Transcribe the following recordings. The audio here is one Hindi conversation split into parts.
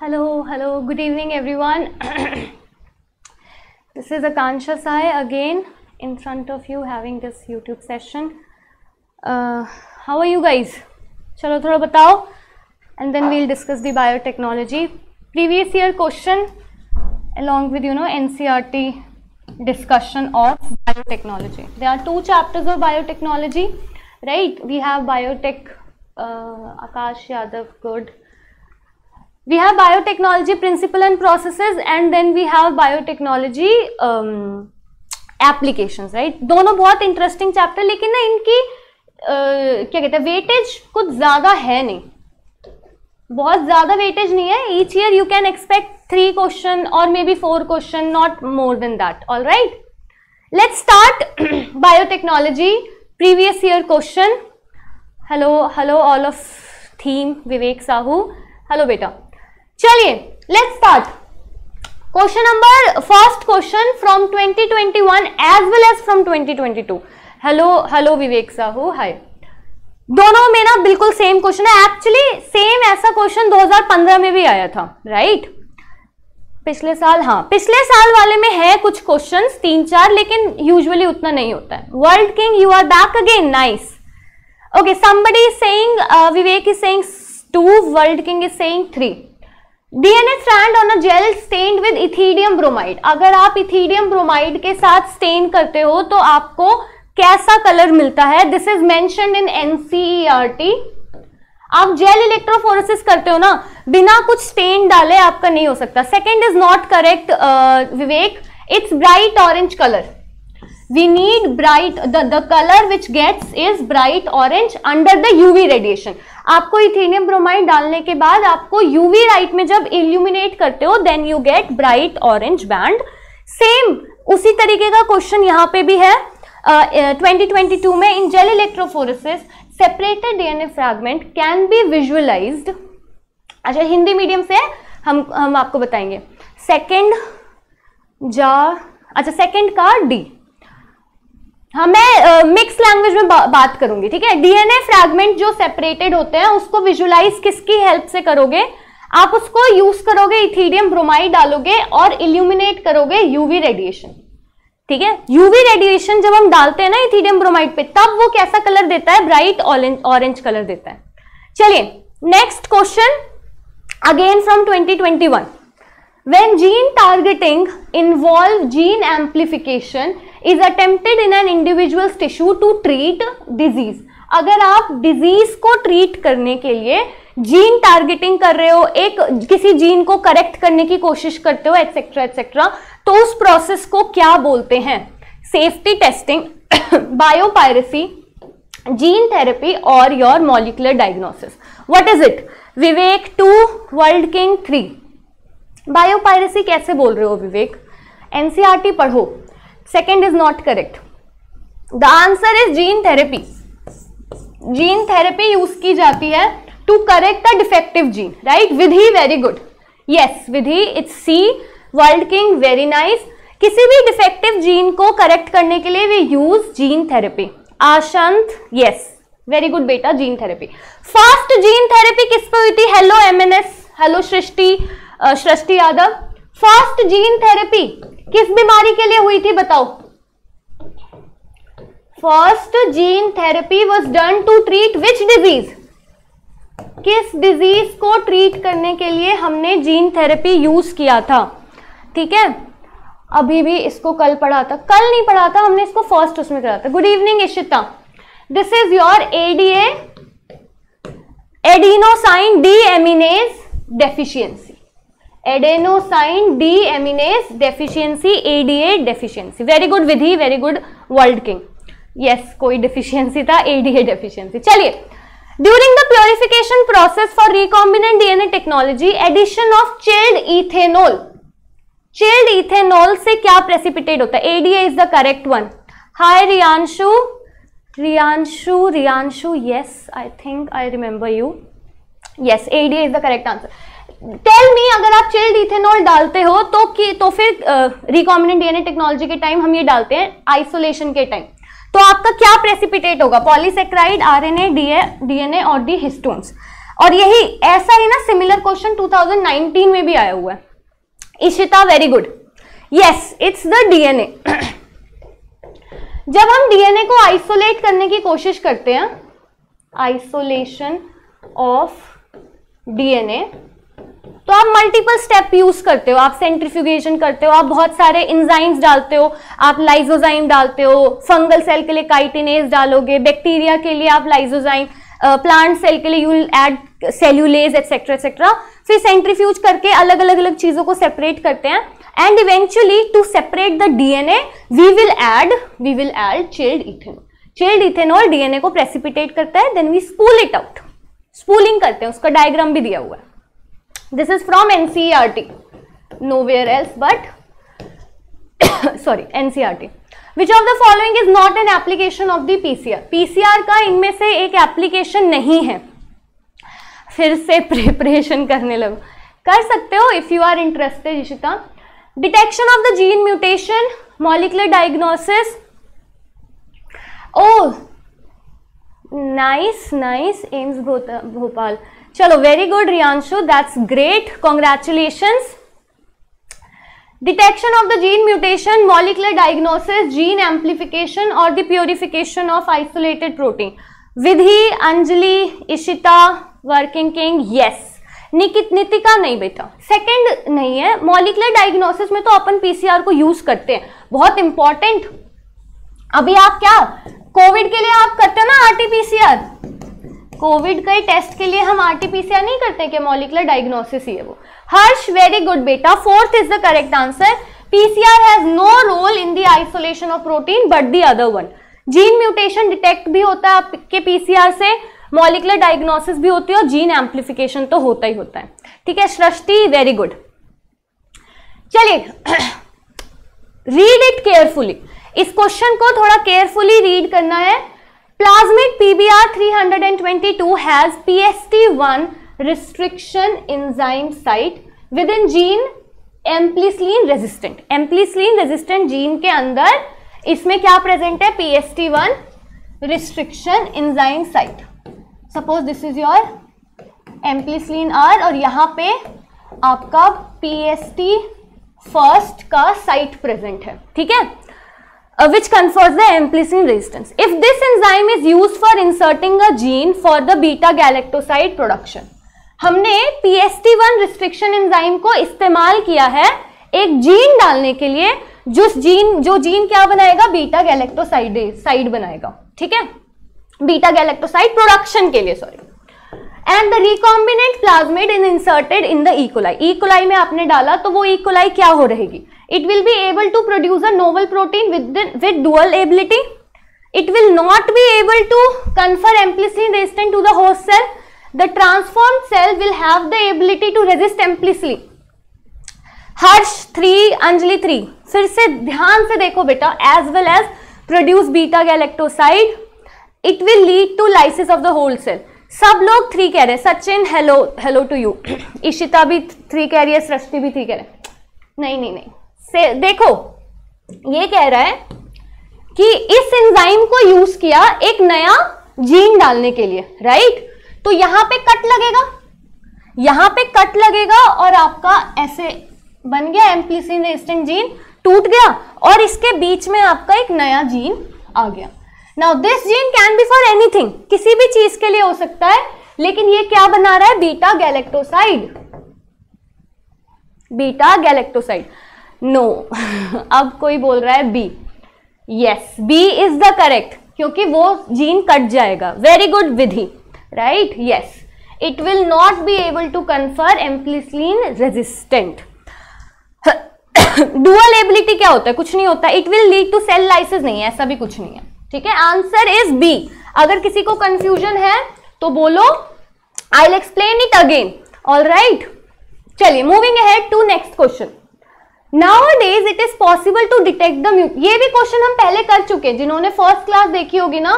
Hello, hello, good evening everyone. this is Akansha Sai again in front of you having this YouTube session. Uh, how are you guys? Chalo thoda batao and then we'll discuss the biotechnology. Previous year question along with you know NCRT discussion of biotechnology. There are two chapters of biotechnology, right? We have biotech uh, Akash Yadav good we have biotechnology principle and processes and then we have biotechnology um, applications right? दोनों बहुत इंटरेस्टिंग चैप्टर लेकिन ना इनकी uh, क्या कहते हैं वेटेज कुछ ज़्यादा है नहीं। बहुत ज़्यादा वेटेज नहीं है। Each year you can expect three question और maybe four question not more than that all right let start biotechnology previous year question hello hello all of them Vivek Sahu hello बेटा चलिए let's start question number first question from 2021 as well as from 2022 hello hello Vivek Sahu hi दोनों में ना बिल्कुल सेम क्वेश्चन है. एक्चुअली सेम ऐसा क्वेश्चन 2015 में भी आया था राइट right? पिछले साल हाँ पिछले साल वाले में है कुछ क्वेश्चंस तीन चार लेकिन यूजुअली उतना नहीं होता है. World king you are back again nice okay saying uh, vivek is saying two world king is saying three. DNA strand on a gel stained with ethidium bromide अगर आप इथीडियम ब्रोमाइड के साथ स्टेन करते हो तो आपको कैसा कलर मिलता है? This is mentioned in NCERT आप जेल इलेक्ट्रोफोरेसिस करते हो ना, बिना कुछ स्टेन डाले आपका नहीं हो सकता। Second is not correct Vivek it's bright orange colour need bright, the the color which gets is bright orange under the uv radiation. आपको इथेनियम ब्रोमाइड डालने के बाद आपको यूवी लाइट में जब इल्यूमिनेट करते हो then you get bright orange band same उसी तरीके का क्वेश्चन यहाँ पे भी है। uh, 2022 में in gel electrophoresis separated DNA fragment can be visualised अच्छा हिंदी मीडियम से हम हम आपको बताएँगे। सेकंड जा अच्छा सेकंड का डी हाँ मैं मिक्स uh, लैंग्वेज में बा, बात करूँगी ठीक है? डीएनए फ्रैगमेंट जो सेपरेटेड होते हैं उसको विजुलाइज किसकी हेल्प से करोगे? आप उसको यूज़ करोगे इथीडियम ब्रोमाइड डालोगे और इल्यूमिनेट करोगे यूवी रेडिएशन ठीक है? यूवी रेडिएशन जब हम डालते हैं ना इथीडियम ब्रोमाइड पे तब वो कैसा कलर देता है? ब्राइट ऑरेंज कलर देता है। चलिए next question again from 2021 when gene targeting involve gene amplification is attempted in an individual's tissue to treat disease. अगर आप डिज़ीज़ को ट्रीट करने के लिए जीन टारगेटिंग कर रहे हो, एक किसी जीन को करेक्ट करने की कोशिश करते हो एटसेट्रा एटसेट्रा तो उस प्रोसेस को क्या बोलते हैं? Safety testing biopiracy gene therapy और your molecular diagnosis what is it Vivek two world king three biopiracy कैसे बोल रहे हो विवेक? एनसीआरटी पढ़ो। Second is not correct the answer is gene therapy gene therapy use की जाती है to correct the defective gene right Vidhi very good yes Vidhi it's C world king very nice किसी भी डिफेक्टिव जीन को करेक्ट करने के लिए we use gene therapy Ashant yes very good बेटा gene therapy first gene therapy किस पे हुई थी? Hello MNS hello Srishti Srishti Yadav first gene therapy किस बीमारी के लिए हुई थी बताओ? First gene therapy was done to treat which disease किस डिज़ीज़ को ट्रीट करने के लिए हमने जीन थेरेपी यूज़ किया था? ठीक है? अभी भी इसको कल पढ़ा था। कल नहीं पढ़ा था, हमने इसको फ़र्स्ट उसमें करा था। Good evening Ishita. This is your ADA adenosine deaminase deficiency adenosine deaminase deficiency ADA deficiency very good Vidhi very good world king yes कोई डेफिशिएंसी था एडीए डेफिशिएंसी चलिए during the purification process for recombinant DNA technology addition of chilled ethanol chilled ethanol से क्या प्रेसिपिटेट होता है? ADA is the correct one hi Riyanshu Riyanshu Riyanshu yes I think I remember you yes ADA is the correct answer tell me अगर आप चिल्ड इथेनॉल डालते हो तो कि तो फिर रिकॉम्बिनेंट डीएनए टेक्नोलॉजी के टाइम हम ये डालते हैं आइसोलेशन के टाइम तो आपका क्या प्रेसिपिटेट होगा? पॉलीसेक्राइड आरएनए डीए डीएनए और डी हिस्टोन्स और यही, ऐसा ही ना सिमिलर क्वेश्चन 2019 में भी आया हुआ है. Ishita very good yes it's the DNA जब हम डीएनए को आइसोलेट करने की कोशिश करते हैं आइसोलेशन ऑफ़ डीएनए तो आप मल्टीपल स्टेप यूज़ करते हो, आप सेंट्रिफ्यूगेशन करते हो, आप बहुत सारे इंजाइम्स डालते हो, आप लाइजोजाइम डालते हो फंगल सेल के लिए काइटिनेज डालोगे बैक्टीरिया के लिए आप लाइजोजाइम प्लांट सेल के लिए you add cellulase etcetera etcetera फिर सेंट्रीफ्यूज करके अलग अलग अलग चीज़ों को सेपरेट करते हैं and eventually to separate the DNA we will add we will add chilled ethanol chilled ethanol DNA को प्रेसिपिटेट करता है then we spool it out spooling करते हैं, उसका डायग्राम भी दिया हुआ है। This is from N C R T nowhere else but sorry N C R T which of the following is not an application of the P C R P C R का इनमें से एक एप्लीकेशन नहीं है। फिर से प्रिपरेशन करने लगो। कर सकते हो if you are interested Ishita detection of the gene mutation molecular diagnosis oh nice nice AIIMS Bhopal चलो very good Riyanshu that's great congratulation detection of the gene mutation molecular diagnosis gene amplification और the purification of isolated protein Vidhi Anjali Ishita working king yes Nikit Nitika नहीं बेटा सेकंड नहीं है मॉलिकुलर डायग्नोसिस में तो अपन पीसीआर को यूज़ करते हैं बहुत इंपॉर्टेंट अभी आप क्या कोविड के लिए आप करते हो ना आरटीपीसीआर? कोविड के टेस्ट के लिए हम आरटीपीसीआर नहीं करते कि मॉलिकुलर डायग्नोसिस ही है वो। हर्ष वेरी गुड बेटा। Fourth is the correct answer PCR has no role in the isolation of protein but the other one gene mutation detect भी होता है आपके पीसीआर से मॉलिकुलर डायग्नोसिस भी होती है और जीन एम्प्लीफिकेशन तो होता ही होता है। ठीक है सृष्टि वेरी गुड चलिए रीड इट केयरफुली इस क्वेश्चन को थोड़ा केयरफुली रीड करना है। Plasmid PBr 322 has PST1 restriction enzyme site within gene ampicillin resistant ampicillin resistant gene के अंदर इसमें क्या प्रेजेंट है? PST one restriction enzyme site suppose this is your ampicillin R और यहाँ पे आपका पीएसटी फ़र्स्ट का साइट प्रेजेंट है। ठीक है? Uh, which confers the amplicin resistance. If this enzyme is used for inserting a gene for the beta galactoside production, हमने PST1 restriction enzyme को इस्तेमाल किया है एक जीन डालने के लिए जो जीन जो जीन क्या बनाएगा बीटा गैलेक्टोसाइड साइड बनाएगा ठीक है बीटा गैलेक्टोसाइड प्रोडक्शन के लिए sorry and the recombinant plasmid is inserted in the E coli E coli में आपने डाला तो वो इकोलाई क्या हो रहेगी? It will be able to produce a novel protein with with dual ability it will not be able to confer ampicillin resistant to the host cell the transform cell will have the ability to resist ampicillin Harsh three Anjali three फिर से ध्यान से देखो बेटा as well as produce beta galactoside it will lead to lysis of the whole cell सब लोग थ्री कह रहे हैं। Sachin hello hello to you Ishita भी थ्री कह रही है, सृष्टि भी थ्री कह रहे हैं। नहीं नहीं नहीं। से, देखो, ये कह रहा है कि इस एंजाइम को यूज़ किया एक नया जीन डालने के लिए राइट तो यहाँ पे कट लगेगा। यहाँ पे कट लगेगा और आपका ऐसे बन गया एम्प्लीसिन रेजिस्टेंट जीन टूट गया और इसके बीच में आपका एक नया जीन आ गया। Now this gene can be for anything किसी भी चीज़ के लिए हो सकता है, लेकिन ये क्या बना रहा है? Beta galactoside beta galactoside no अब कोई बोल रहा है B yes B is the correct क्योंकि वो जीन कट जाएगा. Very good Vidhi. Right yes it will not be able to confer ampicillin resistant dual ability क्या होता है? कुछ नहीं होता. It will lead to cell lysis नहीं है. ऐसा भी कुछ नहीं है. ठीक है? आंसर इज़ बी अगर किसी को कंफ्यूजन है तो बोलो I explain it again all right चलिए moving ahead to next question nowadays it is possible to detect the ये भी क्वेश्चन हम पहले कर चुके हैं। जिन्होंने फ़र्स्ट क्लास देखी होगी ना,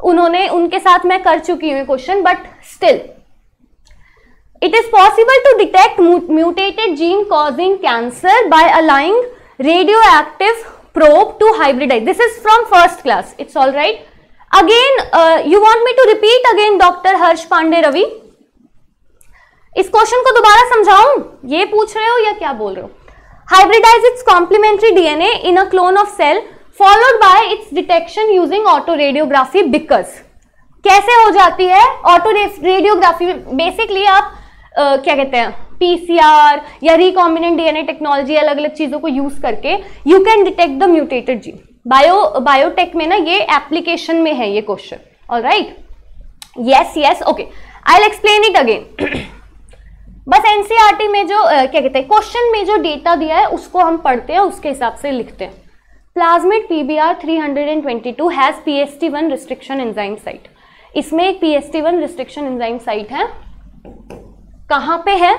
उन्होंने, उनके साथ मैं कर चुकी हूँ question but still it is possible to detect mutated gene causing cancer by allowing radioactive probe to hybridise this is from first class it's all right again you want me to repeat again doctor Harsh Pandey Ravi इस क्वेश्चन को दोबारा समझाऊं? ये पूछ रहे हो या क्या बोल रहे हो? Hybridise its complementary DNA in a clone of cell followed by its detection using autoradiography because कैसे हो जाती है? ऑटो रेडियोग्राफी बेसिकली आप आ, क्या कहते हैं? पीसीआर या रिकॉम्बिनेंट डीएनए टेक्नोलॉजी अलग अलग चीज़ों को यूज़ करके you can detect the mutated gene bio biotech में ना ये एप्लीकेशन में है ये question all right yes yes okay I'll explain it again बस एनसीआरटी में जो uh, क्या कहते हैं क्वेश्चन में जो डेटा दिया है उसको हम पढ़ते हैं उसके हिसाब से लिखते हैं. Plasmid pBR 322 has PST one restriction enzyme site इसमें एक PST one restriction enzyme site है. कहाँ पे है?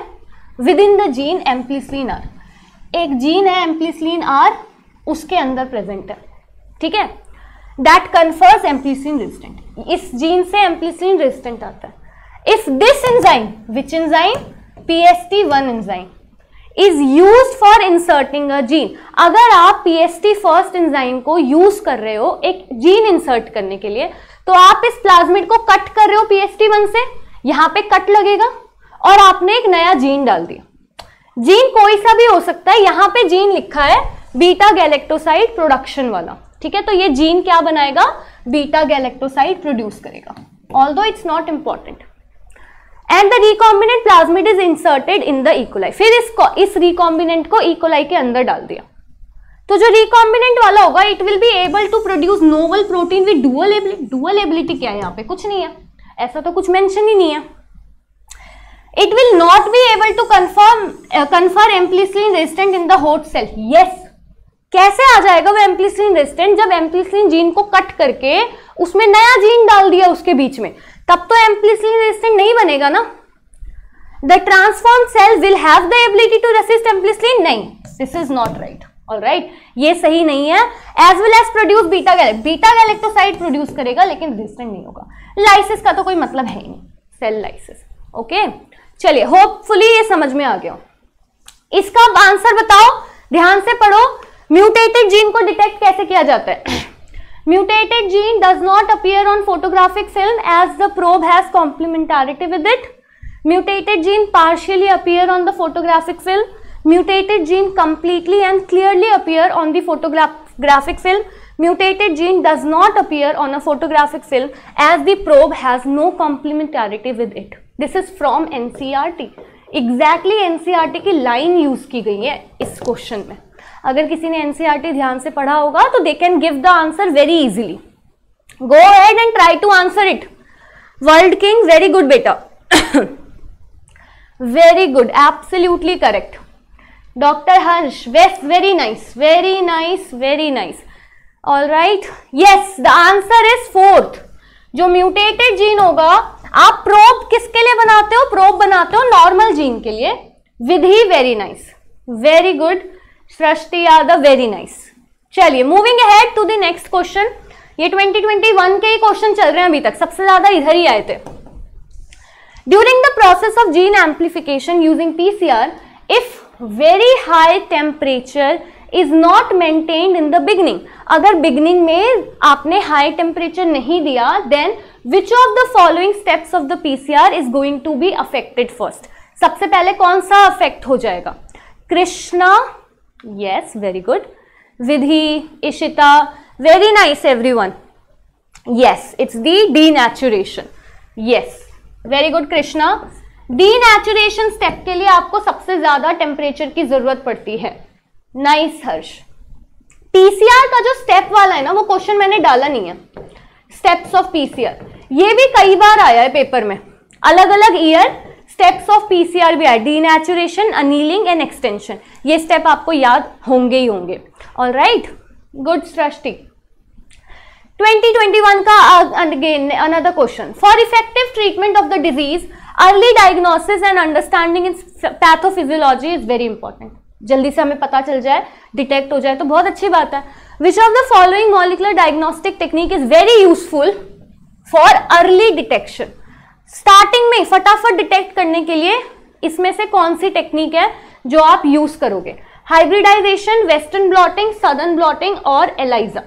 Within the gene ampicillin R एक जीन है एम्पलीसलिन आर उसके अंदर प्रेजेंट है, ठीक है? दैट कन्फर्स एम्पलीसिन रेजिस्टेंट इस जीन से एम्पलीसिन रेजिस्टेंट आता है। If this enzyme which enzyme PST one enzyme is use for inserting a gene अगर आप पीएसटी फ़र्स्ट एंजाइम को यूज़ कर रहे हो, एक जीन इंसर्ट करने के लिए तो आप इस प्लाज्मिड को कट कर रहे हो पीएसटी वन से। यहाँ पे कट लगेगा। और आपने एक नया जीन डाल दिया। जीन कोई सा भी हो सकता है, यहाँ पे जीन लिखा है बीटा गैलेक्टोसाइड प्रोडक्शन वाला। ठीक है तो ये जीन क्या बनाएगा? बीटा गैलेक्टोसाइड प्रोड्यूस करेगा। Although it's not important and the recombinant plasmid is inserted in the E coli फिर इसको इस रिकॉम्बिनेंट को इकोलाई के अंदर डाल दिया। तो जो रिकॉम्बिनेंट वाला होगा it will be able to produce novel protein with dual dual ability क्या है यहाँ पे? कुछ नहीं है। ऐसा तो कुछ मेंशन ही नहीं है। It will not be able to confirm confer ampicillin resistant in the host cell yes कैसे आ जाएगा वो एम्पलीसिन रेजिस्टेंट जब एम्पलीसिन जीन को कट करके उसमें नया जीन डाल दिया उसके बीच में, तब तो एम्पलीसिन रेजिस्टेंट नहीं बनेगा ना? The transform cell will have the ability to resist ampicillin नहीं. This is not right all right ये सही नहीं है. As well as produce beta galact beta galactoside produce करेगा, लेकिन रेजिस्टेंट नहीं होगा. लाइसिस का तो कोई मतलब है ही नहीं. सेल लाइसिस ओके चलिए होपफुली ये समझ में आ गया। इसका आंसर बताओ, ध्यान से पढ़ो म्यूटेटेड जीन को डिटेक्ट कैसे किया जाता है? Mutated gene does not appear on photographic film as the probe has complementarity with it mutated gene partially appear on the photographic film mutated gene completely and clearly appear on the photographic film mutated gene does not appear on a photographic film as the probe has no complementarity with it This is from NCRT. Exactly NCRT की लाइन यूज़ की गई है इस क्वेश्चन में। अगर किसी ने एनसीईआरटी ध्यान से पढ़ा होगा तो they can give the answer very easily go ahead and try to answer it world king very good बेटा very good absolutely correct doctor Harsh was very nice very nice very nice all right yes the answer is fourth जो म्यूटेटेड जीन होगा, आप प्रोब किसके लिए बनाते हो? प्रोब बनाते हो नॉर्मल जीन के लिए। Vidhi very nice very good Srishti Yadav very nice चलिए moving ahead to the next question ये 2021 के ही क्वेश्चन चल रहे हैं अभी तक, सबसे ज़्यादा इधर ही आए थे। During the process of gene amplification using PCR if very high temperature is not maintained in the beginning अगर बिगनिंग में आपने हाई टेम्परेचर नहीं दिया then which of the following steps of the PCR is going to be affected first सबसे पहले कौन सा अफेक्ट हो जाएगा? Krishna, yes, very good. vidhi ishita very nice, everyone. Yes, it's the denaturation. Yes, very good krishna denaturation step के लिए आपको सबसे ज़्यादा टेम्परेचर की ज़रूरत पड़ती है. नाइस हर्ष। पीसीआर का जो स्टेप वाला है ना, वो क्वेश्चन मैंने डाला नहीं है। स्टेप्स ऑफ़ पीसीआर ये भी कई बार आया है पेपर में। अलग अलग ईयर स्टेप्स ऑफ़ पीसीआर भी आए डीनेचुरेशन अनीलिंग एंड एक्सटेंशन ये स्टेप आपको याद होंगे ही होंगे। ऑल राइट गुड सृष्टि 2021 का again another question for effective treatment of the disease early diagnosis and understanding in pathophysiology is very important जल्दी से हमें पता चल जाए डिटेक्ट हो जाए तो बहुत अच्छी बात है। Which of the following molecular diagnostic technique is very useful for early detection starting में फटाफट डिटेक्ट करने के लिए इसमें से कौन सी टेक्निक है जो आप यूज़ करोगे? Hybridisation western blotting southern blotting और ELISA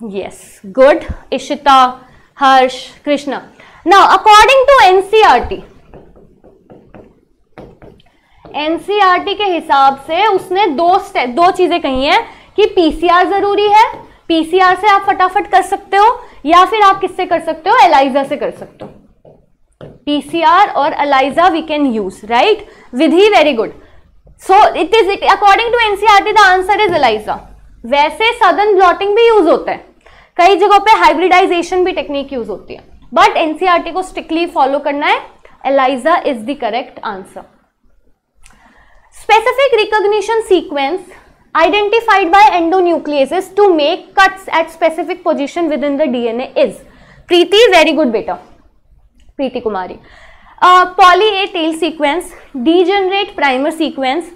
yes good Ishita Harsh Krishna now according to NCERT NCERT के हिसाब से उसने दो दो चीज़ें कही हैं कि पीसीआर ज़रूरी है, पीसीआर से आप फटाफट कर सकते हो, या फिर आप किससे कर सकते हो, एलाइजा से कर सकते हो। पीसीआर और ELISA we can use right Vidhi very good so it is according to NCERT the answer is ELISA. वैसे सदन ब्लॉटिंग भी यूज़ होता है। कई जगहों पे हाइब्रिडाइजेशन भी टेक्निक यूज़ होती है। बट एनसीआरटी को स्ट्रिक्टली फॉलो करना है। ELISA is the correct answer specific recognition sequence identified by endonucleases to make cuts at specific position within the DNA is Preeti very good बेटा Preeti Kumari poly A tail sequence degenerate primer sequence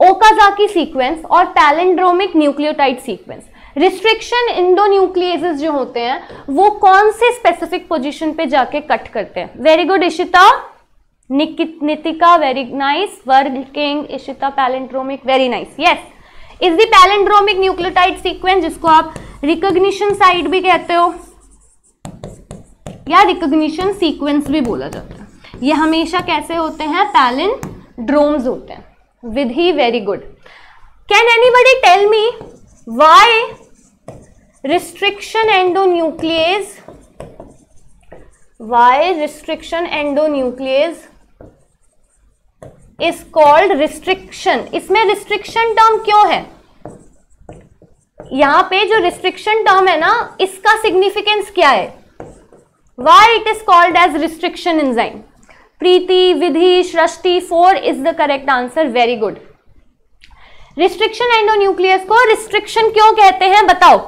Okazaki sequence और palindromic nucleotide sequence restriction endonucleases जो होते हैं, वो कौन से स्पेसिफिक पोजिशन पे जाके कट करते हैं? Very good Ishita Nitika very nice working Ishita palindromic very nice yes is the palindromic nucleotide sequence जिसको आप रिकॉग्निशन साइड भी कहते हो, या रिकॉग्निशन सीक्वेंस भी बोला जाता है, ये हमेशा कैसे होते हैं? पैलेंड्रोम्स होते हैं। Vidhi very good can anybody tell me why restriction endonuclease why restriction endonuclease is called restriction इसमें रिस्ट्रिक्शन टर्म क्यों है? यहाँ पे जो रिस्ट्रिक्शन टर्म है ना, इसका सिग्निफिकेंस क्या है? Why it is called as restriction enzyme Preeti, Vidhi, Srishti four is the correct answer very good restriction endonuclease को रिस्ट्रिक्शन क्यों कहते हैं? बताओ।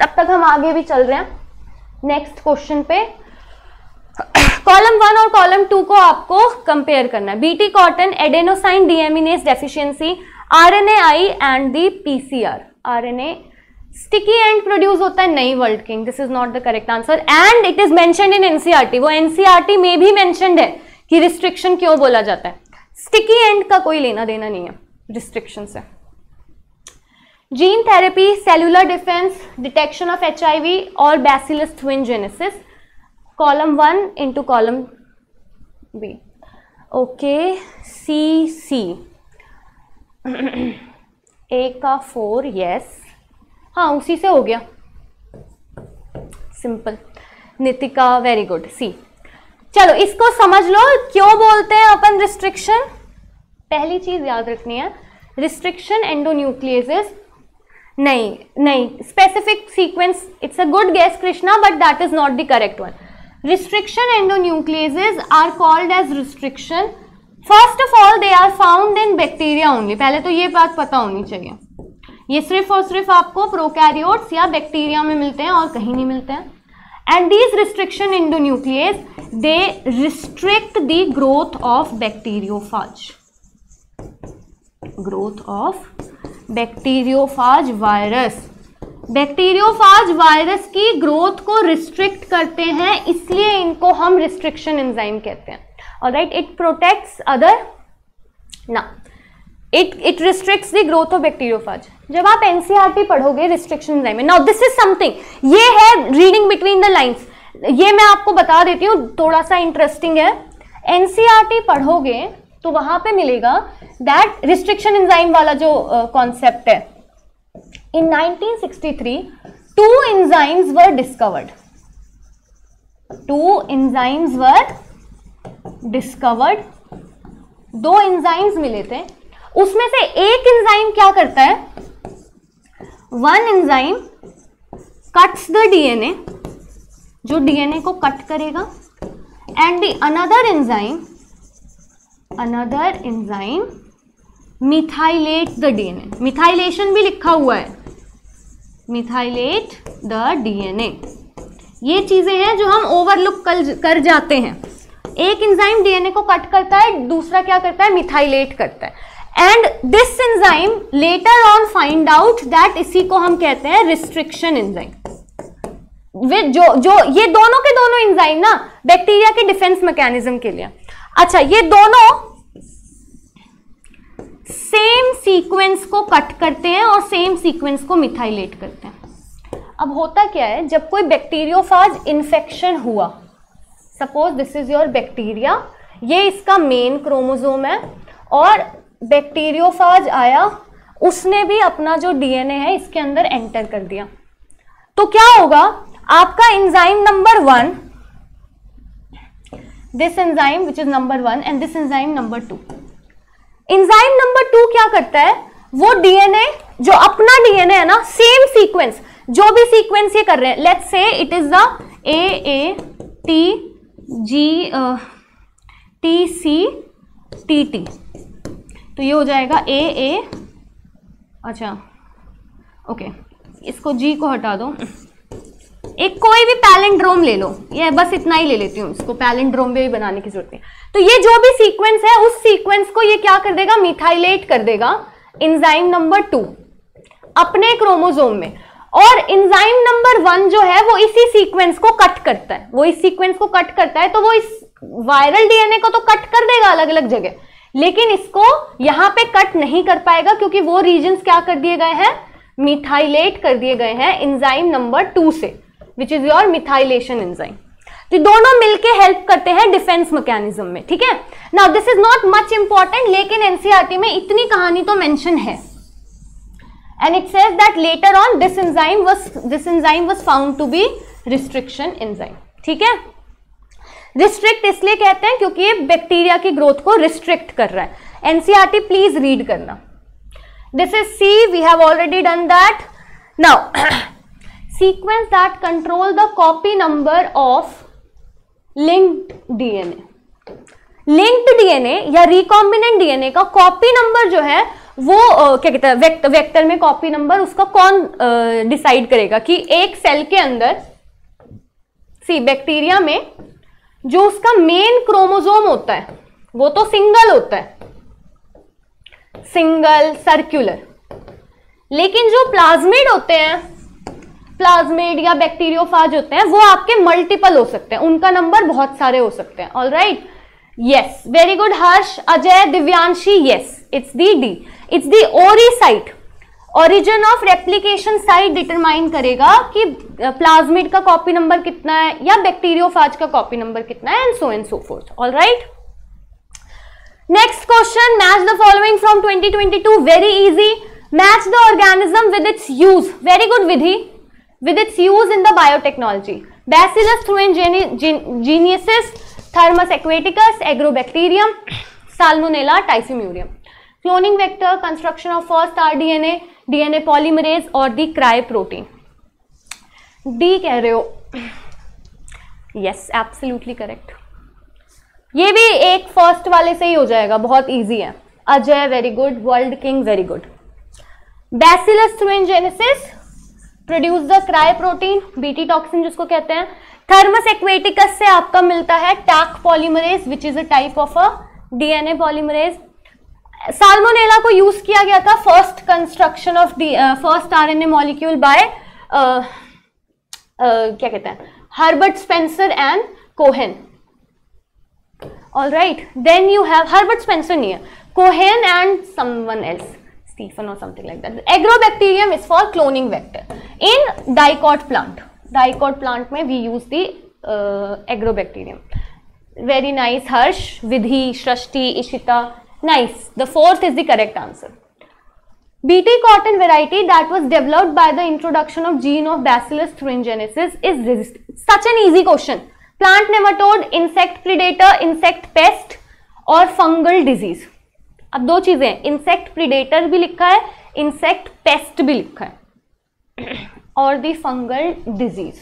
तब तक हम आगे भी चल रहे हैं। नेक्स्ट क्वेश्चन पे। कॉलम वन और कॉलम टू को आपको कंपेयर करना है। BT cotton adenosine deaminase deficiency RNAi and the PCR RNA sticky end produce होता है नई World King this is not the correct answer and it is mentioned in NCERT वो एनसीआरटी में भी मेंशनड है कि रिस्ट्रिक्शन क्यों बोला जाता है। स्टिकी एंड का कोई लेना देना नहीं है रिस्ट्रिक्शन से। Gene therapy cellular defence detection of HIV और Bacillus thuringiensis column 1 into column B. Okay, C C. A का फोर यस हाँ उसी से हो गया। Simple Nitika very good C चलो इसको समझ लो क्यों बोलते हैं अपन रिस्ट्रिक्शन पहली चीज़ याद रखनी है रिस्ट्रिक्शन एंडोन्यूक्लियस नहीं नहीं specific sequence it's a good guess Krishna but that is not the correct one restriction endonucleases are called as restriction. First of all they are found in bacteria only पहले तो ये बात पता होनी चाहिए। ये सिर्फ़ और सिर्फ़ आपको प्रोकैरियोट्स या बैक्टीरिया में मिलते हैं और कहीं नहीं मिलते हैं। And these restriction endonucleases they restrict the growth of bacteriophage growth of bacteriophage virus bacteriophage virus की ग्रोथ को रिस्ट्रिक्ट करते हैं इसलिए इनको हम रिस्ट्रिक्शन एंजाइम कहते हैं। और राइट इट प्रोटेक्ट्स अदर ना। It it restricts the growth of bacteriophage जब आप एनसीआरटी e पढ़ोगे restriction enzyme now this is something ये है रीडिंग बिटवीन द लाइंस ये मैं आपको बता देती हूँ थोड़ा सा इंटरेस्टिंग है। एनसीआरटी e पढ़ोगे तो वहाँ पे मिलेगा दैट रिस्ट्रिक्शन एंजाइम वाला जो कॉन्सेप्ट uh, है। In 1963, two enzymes were discovered. Two enzymes were discovered. दो enzymes मिले थे उसमें से एक enzyme क्या करता है one enzyme cuts the DNA जो DNA को कट करेगा and the another enzyme another enzyme methylate the DNA methylation भी लिखा हुआ है. मिथाइलेट द डीएनए ये चीज़ें हैं जो हम ओवरलुक कर जाते हैं. एक इंजाइम डीएनए को कट करता है, दूसरा क्या करता है? मिथाइलेट करता है. And this enzyme later on find out that इसी को हम कहते हैं रिस्ट्रिक्शन एंजाइम जो जो, ये दोनों के दोनों इंजाइम ना बैक्टीरिया के डिफेंस मैकेनिज्म के लिए. अच्छा ये दोनों सेम सीक्वेंस को कट करते हैं और सेम सीक्वेंस को मिथाइलेट करते हैं। अब होता क्या है, जब कोई बैक्टीरियोफाज इन्फेक्शन हुआ suppose this is your bacteria ये इसका मेन क्रोमोजोम है, और बैक्टीरियोफाज आया, उसने भी अपना जो डीएनए है, इसके अंदर एंटर कर दिया। तो क्या होगा, आपका enzyme number one this enzyme which is number one and this enzyme number two enzyme number two क्या करता है? वो डीएनए जो अपना डीएनए है ना सेम सीक्वेंस जो भी सीक्वेंस ये कर रहे हैं let's say it is the A A T G T C T T तो ये हो जाएगा ए ए अच्छा ओके इसको जी को हटा दो। एक कोई भी पैलेंड्रोम ले लो। ये बस इतना ही ले लेती हूँ इसको। पैलेंड्रोम भी बनाने की ज़रूरत नहीं तो ये जो भी सीक्वेंस है, उस सीक्वेंस को ये क्या कर देगा? मिथाइलेट कर देगा। इंजाइम नंबर टू अपने क्रोमोजोम में। और इंजाइम नंबर वन जो है, वो इसी सीक्वेंस को कट करता है। वो इस सीक्वेंस को कट करता है तो वो इस वायरल डीएनए को तो कट कर देगा अलग अलग जगह। लेकिन इसको यहाँ पे कट नहीं कर पाएगा, क्योंकि वो रीजन क्या कर दिए गए हैं? मिथाइलेट कर दिए गए हैं इंजाइम नंबर टू से। Which is your methylation enzyme तो दोनों मिलके हेल्प करते हैं डिफेंस मैकेनिज्म में, ठीक है? Now this is not much important लेकिन एनसीआरटी में इतनी कहानी तो मेंशन है। And it says that later on this enzyme was this enzyme was found to be restriction enzyme ठीक है? रिस्ट्रिक्ट इसलिए कहते हैं क्योंकि ये बैक्टीरिया की ग्रोथ को रिस्ट्रिक्ट कर रहा है। एनसीआरटी प्लीज़ रीड करना। This is see we have already done that now sequence that control the copy number of linked DNA linked DNA या रिकॉम्बिनेंट डीएनए का कॉपी नंबर जो है वो क्या कहते हैं वेक्टर, वेक्टर में कॉपी नंबर उसका कौन डिसाइड करेगा कि एक सेल के अंदर सी बैक्टीरिया में जो उसका मेन क्रोमोजोम होता है वो तो सिंगल होता है। सिंगल सर्कुलर लेकिन जो प्लाज्मिड होते हैं प्लाज्मिड या बैक्टीरियोफाज होते हैं, वो आपके मल्टीपल हो सकते हैं। उनका नंबर बहुत सारे हो सकते हैं। All right yes very good Harsh Ajay Divyanshi yes it's the D it's the ori site origin of replication site determine करेगा कि प्लाज्मिड का कॉपी नंबर कितना है या बैक्टीरियोफाज का कॉपी नंबर कितना है and so and so fourth all right next question match the following from 2022 very easy match the organism with its use very good Vidhi with its use in the biotechnology. Bacillus thuringiensis, Thermus aquaticus, Agrobacterium, Salmonella typhimurium. Cloning vector, construction of first rDNA, DNA polymerase और the cry protein. D कह रहे हो यस एब्सोल्युटली करेक्ट ये भी एक फ़र्स्ट वाले से ही हो जाएगा बहुत इजी है Ajay very good world king very good Bacillus thuringiensis produce the cry protein BT toxin जिसको कहते हैं थर्मस एक्वेटिकस से आपका मिलता है Taq polymerase which is a type of a DNA polymerase Salmonella को यूज़ किया गया था first construction of first RNA molecule by क्या कहते हैं Herbert Spencer and Cohen all right then you have Herbert Spencer नहीं है Cohen and someone else Stephen or something like that. Agrobacterium is for cloning vector. In dicot plant, dicot plant में we use the uh, agrobacterium. Very nice, Harsh, Vidhi, Shrashti, Ishita. Nice. The fourth is the correct answer. BT cotton variety that was developed by the introduction of gene of Bacillus thuringiensis is resistant. Such an easy question. Plant nematode, insect predator, insect pest or fungal disease. अब दो चीज़ें हैं। इंसेक्ट प्रीडेटर भी लिखा है इंसेक्ट पेस्ट भी लिखा है। और the fungal disease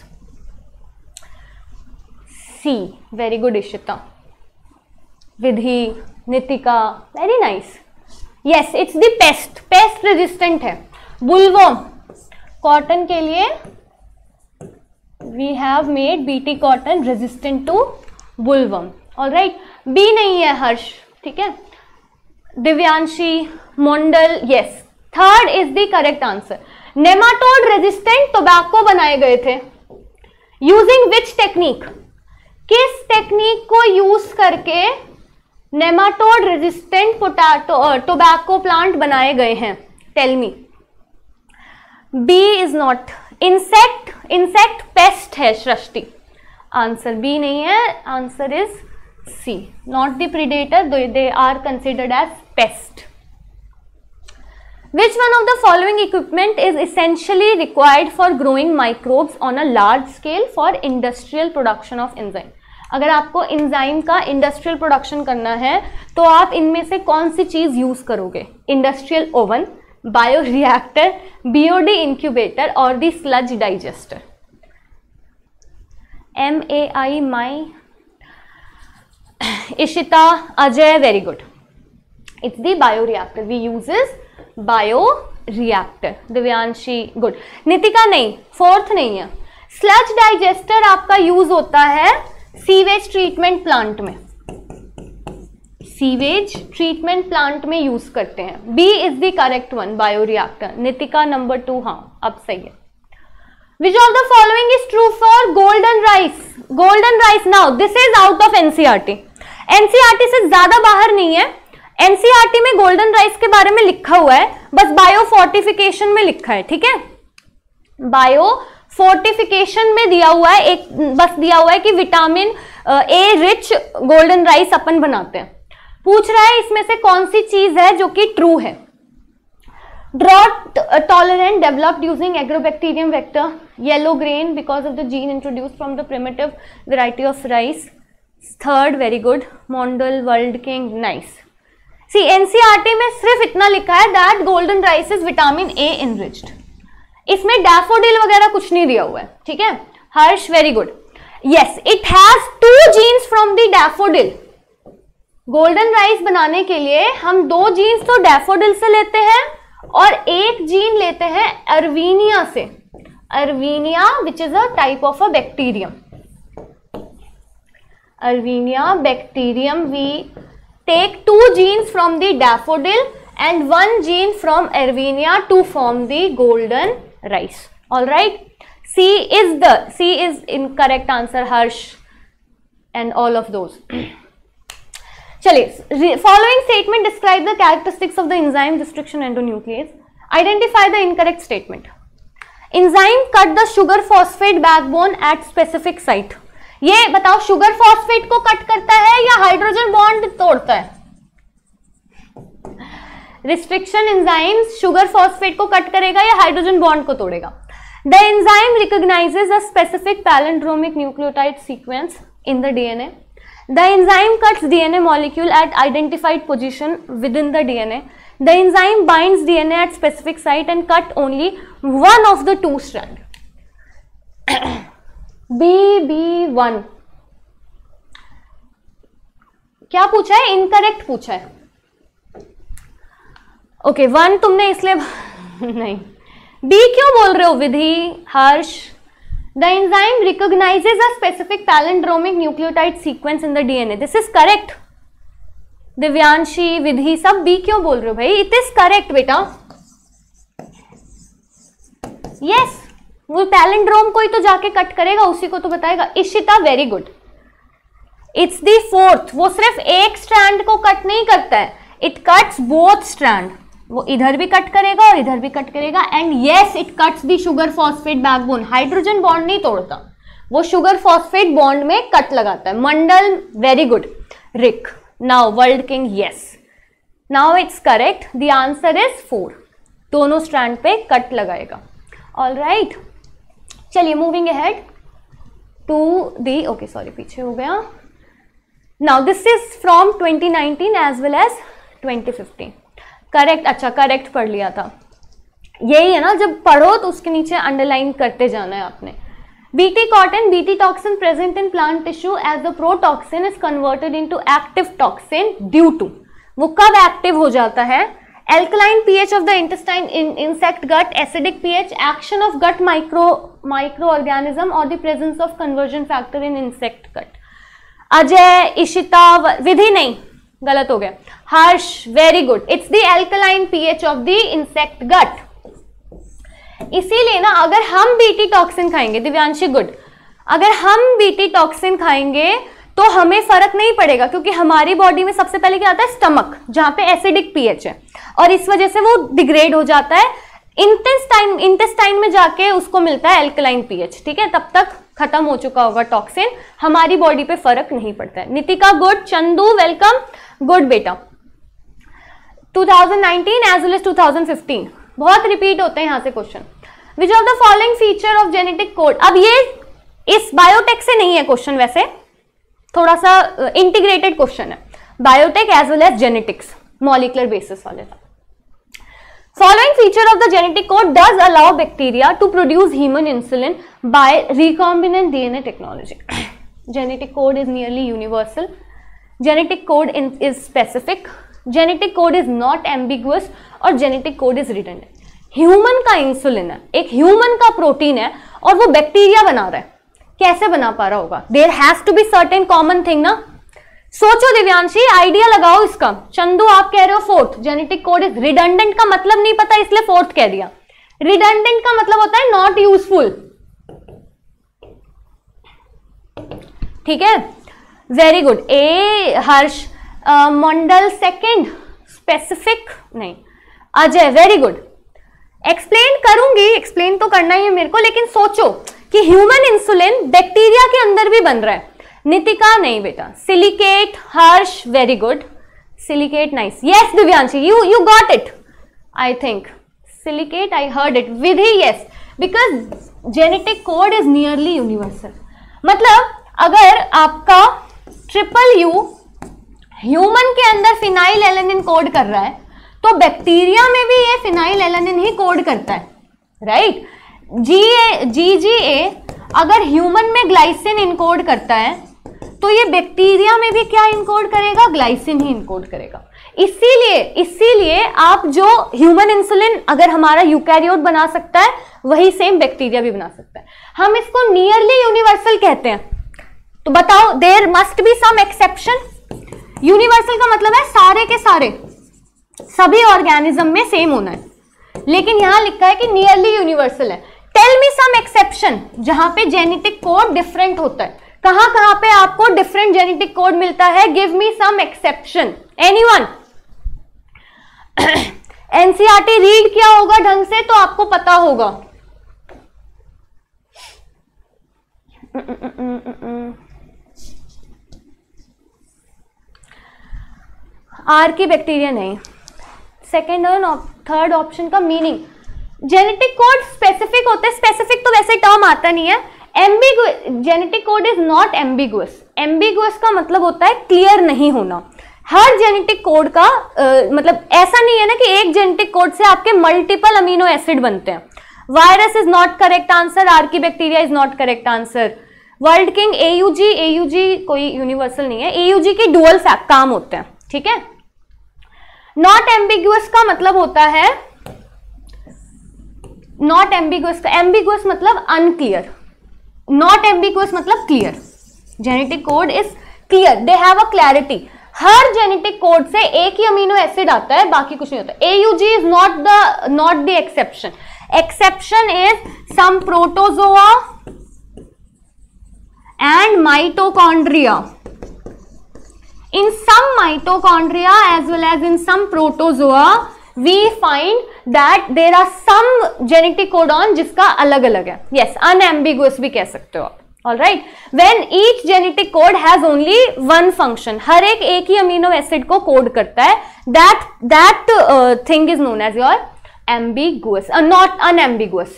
C very good Ishita. Vidhi, Nitika very nice yes it's the pest pest resistant है। बुलवॉम कॉटन के लिए we have made BT cotton resistant to bollworm all right B नहीं है, हर्ष। ठीक है? Divyanshi, Mondal yes third is the correct answer nematode resistant tobacco बनाए गए थे। यूजिंग विच टेक्निक किस टेक्निक को यूज़ करके nematode resistant potato tobacco plant बनाए गए हैं? Tell me B is not insect insect pest है सृष्टि आंसर बी नहीं है answer is C not the predator they are considered as pest Which one of the following equipment is essentially required for growing microbes on a large scale for industrial production of enzyme? अगर आपको इंजाइम का इंडस्ट्रियल प्रोडक्शन करना है तो आप इनमें से कौन सी चीज़ यूज़ करोगे industrial oven bioreactor BOD incubator और the sludge digester M A I my Ishita Ajay very good the bioreactor we uses bioreactor Divyanshi good Nitika नहीं फोर्थ नहीं है स्लज डाइजेस्टर आपका यूज़ होता है सीवेज ट्रीटमेंट प्लांट में. सीवेज ट्रीटमेंट प्लांट में यूज़ करते हैं. B is the correct one bioreactor Nitika number two हाँ अब सही है. Which of the following is true for golden rice golden rice now this is out of NCERT NCERT से ज़्यादा बाहर नहीं है. एनसीआरटी में गोल्डन राइस के बारे में लिखा हुआ है, बस बायो फोर्टिफिकेशन में लिखा है, ठीक है? बायो फोर्टिफिकेशन में दिया हुआ है, एक, बस दिया हुआ है कि vitamin A rich golden rice अपन बनाते हैं। पूछ रहा है इसमें से कौन सी चीज़ है जो कि ट्रू है? Drought tolerant developed using agrobacterium vector yellow grain because of the gene introduce from the primitive variety of rice third very good Mondal world king nice see NCERT में सिर्फ़ इतना लिखा है that golden rice is vitamin A enriched इसमें डैफ़ोडिल वगैरह कुछ नहीं दिया हुआ है, ठीक है? Harsh very good yes it has two genes from the daffodil golden rice बनाने के लिए हम दो जीन्स तो डैफ़ोडिल से लेते हैं और एक जीन लेते हैं अर्वीनिया से. Erwinia which is a type of a bacterium Erwinia bacterium we take two genes from the daffodil and one gene from Erwinia to form the golden rice. All right. C is the C is incorrect answer. Harsh and all of those. चलिए following statement describe the characteristics of the enzyme restriction endonuclease. Identify the incorrect statement. Enzyme cut the sugar phosphate backbone at specific site. ये बताओ शुगर फॉस्फेट को कट करता है या हाइड्रोजन बॉन्ड तोड़ता है। रिस्ट्रिक्शन इंजाइम शुगर फॉस्फेट को कट करेगा या हाइड्रोजन बॉन्ड को तोड़ेगा। The enzyme recognises a specific palindromic nucleotide sequence in the DNA the enzyme cuts DNA molecule at identified position within the DNA the enzyme bind DNA at specific site and cut only one of the two strand B B one क्या पूछा है? इनकरेक्ट पूछा है। ओके okay, वन तुमने इसलिए नहीं। बी क्यों बोल रहे हो Vidhi Harsh? The enzyme recognises a specific palindromic nucleotide sequence in the DNA this is correct Divyanshi Vidhi सब बी क्यों बोल रहे हो भाई? इट इज़ करेक्ट बेटा। यस वो पैलेंड्रोम को ही तो जाके कट करेगा उसी को तो बताएगा। Ishita very good it's the fourth वो सिर्फ़ एक स्ट्रैंड को कट नहीं करता है. इट कट्स बोथ स्ट्रैंड वो इधर भी कट करेगा और इधर भी कट करेगा. And yes it cuts the sugar phosphate backbone hydrogen bond नहीं तोड़ता. वो शुगर फॉस्फेट बॉन्ड में कट लगाता है. Mandal very good Rick now world king yes now it's correct the answer is four दोनों स्ट्रैंड पे कट लगाएगा. ऑल राइट चलिए moving ahead to the okay sorry पीछे हो गया. Now this is from 2019 as well as 2015 correct अच्छा करेक्ट पढ़ लिया था। यही है ना जब पढ़ो तो उसके नीचे अंडरलाइन करते जाना है आपने। BT cotton BT toxin present in plant tissue as the protoxin is converted into active toxin due to वो कब एक्टिव हो जाता है? Alkaline pH of the intestine in insect gut, acidic pH, action of gut micro microorganism or the presence of conversion factor in insect gut. Ajay, Ishita विधि नहीं। गलत हो गया। Harsh very good it's the alkaline pH of the insect gut इसीलिए ना, अगर हम बीटी टॉक्सिन खाएँगे, दिव्यांशी गुड अगर हम बीटी टॉक्सिन खाएँगे तो हमें फ़र्क नहीं पड़ेगा, क्योंकि हमारी बॉडी में सबसे पहले क्या आता है? स्टमक जहाँ पे एसिडिक पीएच है। और इस वजह से वो डिग्रेड हो जाता है। इंटेस्टाइन इंटेस्टाइन में जाके उसको मिलता है एल्कलाइन पीएच ठीक है? तब तक खत्म हो चुका होगा टॉक्सिन हमारी बॉडी पे फ़र्क नहीं पड़ता है। Nitika good Chandu welcome good बेटा। 2019 एज वेल एज 2015 बहुत रिपीट होते हैं यहाँ से question which of the following feature of genetic code अब ये इस बायोटेक से नहीं है क्वेश्चन वैसे। थोड़ा सा इंटीग्रेटेड uh, क्वेश्चन है। Biotech as well as genetics molecular basis वाले था। Following feature of the genetic code does allow bacteria to produce human insulin by recombinant DNA technology. genetic code is nearly universal. Genetic code in, is specific. Genetic code is not ambiguous और genetic code is redundant. Human का इंसुलिन है एक ह्यूमन का प्रोटीन है और वो बैक्टीरिया बना रहा है कैसे बना पा रहा होगा there has to be certain common thing ना सोचो दिव्यांशी आइडिया लगाओ इसका। चंदू, आप कह रहे हो fourth genetic code is redundant का मतलब नहीं पता, इसलिए फोर्थ कह दिया। रिडंडेंट का मतलब होता है नॉट यूजफुल ठीक है? वेरी गुड ए हर्ष मंडल सेकंड स्पेसिफिक नहीं। अजय वेरी गुड एक्सप्लेन करूँगी एक्सप्लेन तो करना ही है मेरे को, लेकिन सोचो कि ह्यूमन इंसुलिन बैक्टीरिया के अंदर भी बन रहा है। नितिका नहीं बेटा। Silicate, Harsh very good silicate nice yes Divyanshi you you got it I think silicate I heard it Vidhi yes because genetic code is nearly universal मतलब अगर आपका ट्रिपल यू ह्यूमन के अंदर फिनाइल एलेनिन कोड कर रहा है तो बैक्टीरिया में भी ये फिनाइल एलेनिन ही कोड करता है। Right G A G G A अगर ह्यूमन में ग्लाइसिन इनकोड करता है तो ये बैक्टीरिया में भी क्या इनकोड करेगा? ग्लाइसिन ही इनकोड करेगा। इसीलिए इसीलिए आप जो ह्यूमन इंसुलिन अगर हमारा यूकैरियोट बना सकता है, वही सेम बैक्टीरिया भी बना सकता है। हम इसको नियरली यूनिवर्सल कहते हैं। तो बताओ there must be some exception universal का मतलब है सारे के सारे। सभी ऑर्गेनिज्म में सेम होना है। लेकिन यहाँ लिखा है कि नियरली यूनिवर्सल है। टेल मी सम एक्सेप्शन जहाँ पे जेनेटिक कोड डिफरेंट होता है। कहाँ कहाँ पे आपको डिफरेंट जेनेटिक कोड मिलता है? Give me some exception anyone NCERT read किया होगा ढंग से तो आपको पता होगा। आर की बैक्टीरिया नहीं। सेकेंड और थर्ड ऑप्शन का मीनिंग जेनेटिक कोड स्पेसिफिक होते हैं स्पेसिफिक तो वैसे टर्म आता नहीं है genetic code is not ambiguous ambiguous का मतलब होता है क्लियर नहीं होना। हर जेनेटिक कोड का uh, मतलब ऐसा नहीं है ना कि एक जेनेटिक कोड से आपके मल्टीपल अमीनो एसिड बनते हैं। Virus is not correct answer archaebacteria is not correct answer world king AUG AUG कोई यूनिवर्सल नहीं है। एयूजी के डुअल काम होते हैं ठीक है? नॉट एम्बिगुअस का मतलब होता है नॉट एम्बिगुअस का। एम्बिगुअस मतलब अनक्लियर नॉट एम्बिक्वस मतलब clear genetic code is clear they have a clarity her genetic code से एक ही अमीनो एसिड आता है, बाकी कुछ नहीं होता. A U G is not the not the exception exception is some protozoa and mitochondria in some mitochondria as well as in some protozoa we find that there are some genetic codon जिसका अलग अलग है। Yes, unambiguous भी कह सकते हो आप। All right when each genetic code has only one function हर एक एक ही अमीनो एसिड को कोड करता है that that thing is known as your ambiguous not unambiguous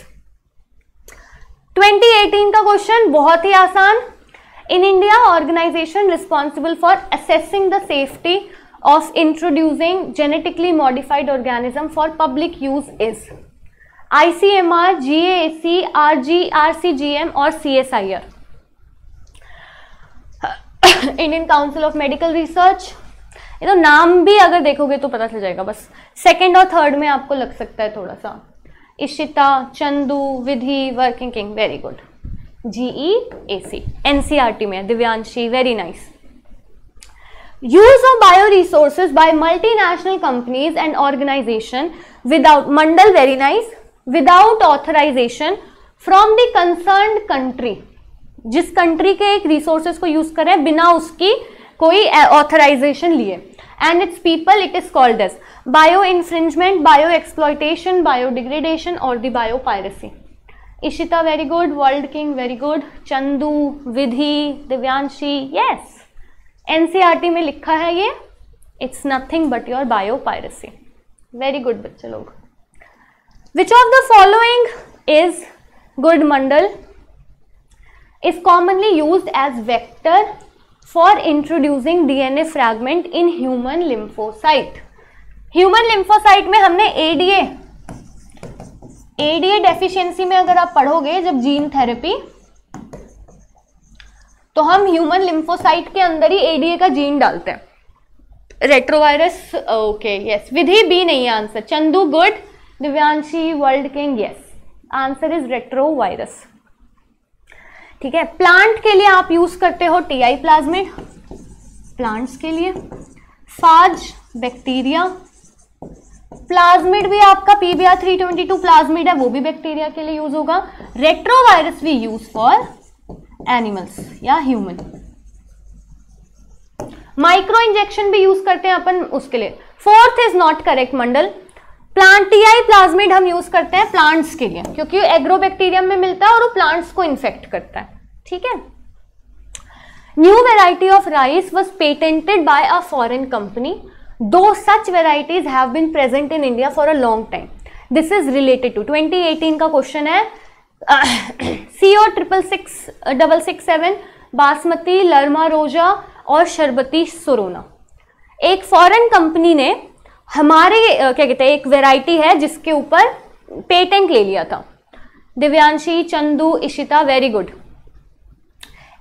2018 का क्वेश्चन बहुत ही आसान। In India organisation responsible for assessing the safety of introducing genetically modified organism for public use is ICMR, GAC, RG, RCGM और CSIR. Indian council of medical research ये तो नाम भी अगर देखोगे तो पता चल जाएगा बस सेकंड और थर्ड में आपको लग सकता है थोड़ा सा Ishita Chandu Vidhi working king very good GE A C NCERT में Divyanshi very nice use of bio resources by multinational companies and organisation without Mandal very nice without authorisation from the concern country जिस कंट्री के एक रिसोर्सेज को यूज़ करें, बिना उसकी कोई ऑथराइजेशन लिए। And it's people it is called as bio infringement bio exploitation bio degradation और the bio piracy Ishita very good world king very good Chandu Vidhi Divyanshi yes NCERT में लिखा है ये। It's nothing but your bio piracy very good बच्चे लोग। Which of the following is good Mandal is commonly use as vector for introducing DNA fragment in human lymphocyte human lymphocyte में हमने एडीए एडीए डेफिशिएंसी में अगर आप पढ़ोगे, जब जीन थेरेपी तो हम ह्यूमन लिम्फोसाइट के अंदर ही एडीए का जीन डालते हैं। Retrovirus okay yes Vidhi B नहीं है answer Chandu good, Divyanshi world king yes answer is retrovirus ठीक है? प्लांट के लिए आप यूज़ करते हो टी आई प्लाज्मिड प्लांट्स के लिए। फाज बैक्टीरिया प्लाज्मिड भी आपका पीबीआर 322 प्लाज्मिड है, वो भी बैक्टीरिया के लिए यूज़ होगा। रेट्रोवायरस भी यूज़ फॉर एनिमल्स या ह्यूमन माइक्रो इंजेक्शन भी यूज़ करते हैं अपन उसके लिए. Fourth is not correct Mandal plant TI plasmid हम यूज़ करते हैं प्लांट्स के लिए, क्योंकि एग्रोबैक्टीरियम में मिलता है और वो प्लांट्स को इन्फेक्ट करता है. ठीक है? New variety of rice was patented by a foreign company though such varieties have been present in India for a long time this is related to 2018 का क्वेश्चन है. C O triple six double six seven Basmati Lerma Rojo और शरबती सुरोना। एक फॉरेन कंपनी ने हमारे क्या कहते हैं एक वेराइटी है जिसके ऊपर पेटेंट ले लिया था। Divyanshi Chandu Ishita very good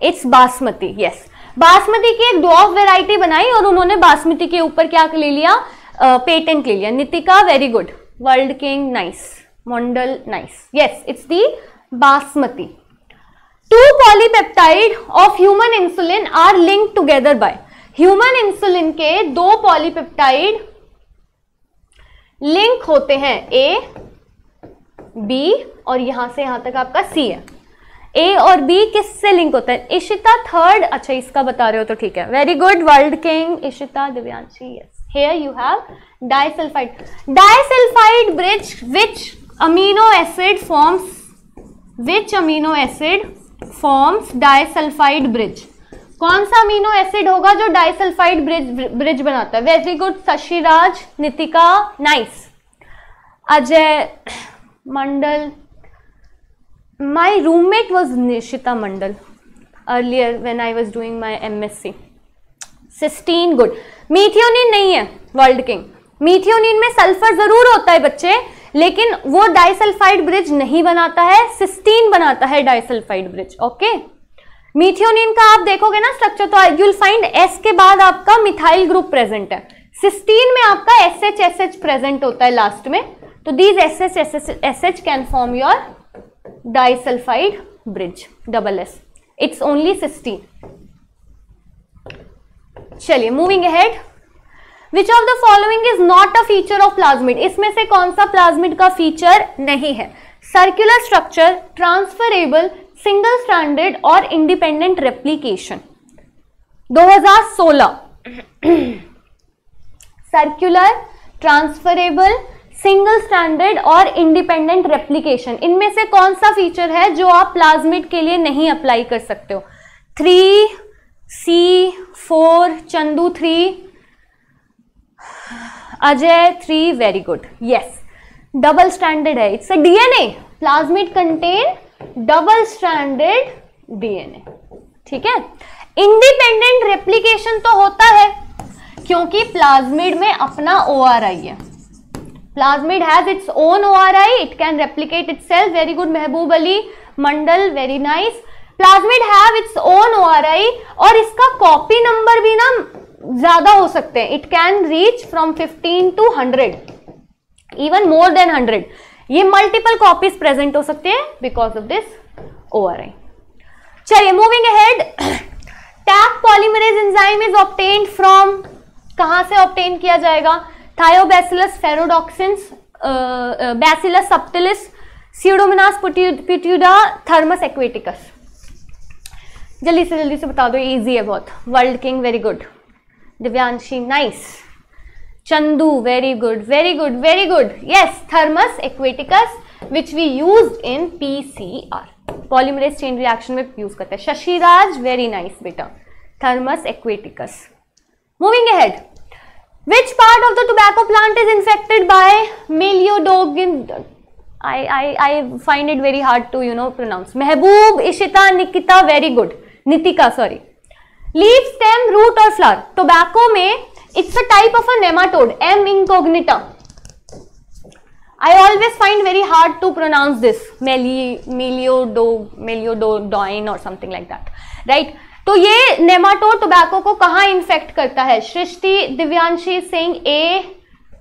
it's Basmati yes Basmati की एक डॉग वेराइटी बनाई और उन्होंने बासमती के ऊपर क्या ले लिया? पेटेंट uh, ले लिया। Nitika very good world king nice Mandal nice yes it's the Basmati two polypeptide of human insulin are link together by human insulin के दो पॉलीपेप्टाइड लिंक होते हैं ए बी और यहाँ से यहाँ तक आपका सी है. ए और बी किससे लिंक होता है? इशिता थर्ड अच्छा इसका बता रहे हो तो ठीक है. Very good world king Ishita Divyanshi. Yes here you have disulphide disulphide bridge which amino acid forms which amino acid forms disulphide bridge कौन सा अमीनो एसिड होगा जो डाइसल्फाइड ब्रिज ब्रिज बनाता है? Very good Shashiraj Nitika nice Ajay, Mandal. My roommate was Nishita Mandal earlier when I was doing my M S C cysteine good methionine नहीं है वर्ल्ड किंग मीथियोनिन में सल्फ़र ज़रूर होता है, बच्चे. लेकिन वो डाइसल्फाइड ब्रिज नहीं बनाता है, सिस्टीन बनाता है डाइसल्फाइड ब्रिज, ओके? मीथियोनिन का आप देखोगे ना स्ट्रक्चर तो यूल फाइंड एस के बाद आपका मिथाइल ग्रुप प्रेजेंट है। सिस्टीन में आपका S H S H present होता है लास्ट में। तो these S H S H S H can form your disulphide bridge double S it's only cysteine चलिए moving ahead which of the following is not a feature of plasmid इसमें से कौन सा प्लाज्मिड का फीचर नहीं है? Circular structure transferable single stranded और independent replication 2016 circular transferable single stranded और इंडिपेंडेंट रेप्लीकेशन इनमें से कौन सा फीचर है जो आप प्लाज्मिड के लिए नहीं अप्लाई कर सकते हो? Three C four Chandu three Ajay three very good yes double stranded है. It's a DNA plasmid contain double stranded DNA ठीक है? इंडिपेंडेंट रेप्लीकेशन तो होता है, क्योंकि प्लाज्मिड में अपना ओआरआई है. Plasmid has its own ORI it can replicate itself very good Mahboob Ali Mandal very nice plasmid have its own O और इसका कॉपी नंबर भी ना ज़्यादा हो सकते हैं. It can reach from 15 to 100 even more than 100 ये मल्टीपल कॉपीज प्रेजेंट हो सकते हैं बिकॉज़ ऑफ़ दिस ओवर चलिए moving ahead taq polymerase enzyme is obtained from कहाँ से ऑप्टेन किया जाएगा? Thiobacillus ferrooxidans bacillus subtilis pseudomonas putida thermus aquaticus जल्दी से जल्दी से बता दो इजी है बहुत. World king very good Divyanshi nice Chandu very good very good very good yes thermus aquaticus which we use in P C R polymerase chain reaction में यूज़ करते हैं। शशिराज वेरी नाइस बेटा। Thermus aquaticus moving head which part of the tobacco plant is infected by meloidogyne I find it very hard to you know pronounce Mehboob Ishita Nikita very good Nitika sorry leaf stem root और फ्लर टोबैको में it's a type of a nematode M incognita I always find very hard to pronounce this meloidogyne और समथिंग लाइक दैट राइट तो ये नेमाटोड टोबैको को कहाँ इन्फेक्ट करता है? Srishti Divyanshi Singh A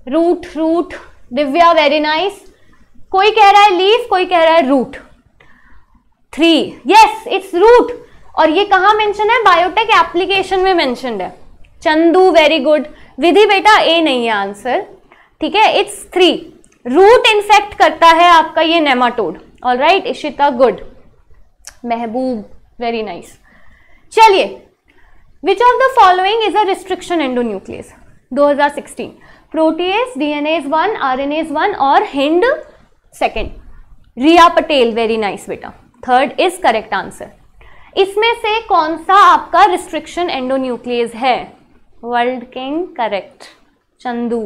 root root Divya very nice कोई कह रहा है लीव कोई कह रहा है root three yes it's root और ये कहाँ मेंशन है? बायोटेक एप्लीकेशन में मेंशनड है। चंदू वेरी गुड विधि बेटा ए नहीं है आंसर ठीक है? इट्स थ्री रूट इन्फेक्ट करता है आपका ये nematode all right Ishita good Mahboob very nice चलिए। Which of the following is a restriction endonuclease 2016 protease DNase one RNase one और Hind second Riya Patel very nice बेटा. थर्ड इज़ करेक्ट आंसर इसमें से कौन सा आपका रिस्ट्रिक्शन एंडोन्यूक्लियस है? World king correct Chandu.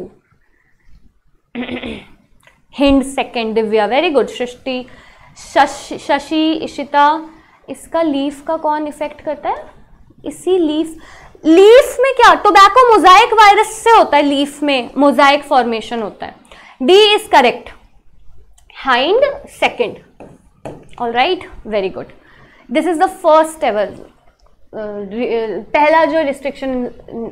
Hind second Divya very good Srishti, Shashi Ishita, इसका लीफ का कौन इफ़ेक्ट करता है? इसी लीफ लीफ में क्या? टोबैको मोजाइक वायरस से होता है लीफ में मोजाइक फॉर्मेशन होता है. D is correct Hind second all right very good this is the first ever पहला जो रिस्ट्रिक्शन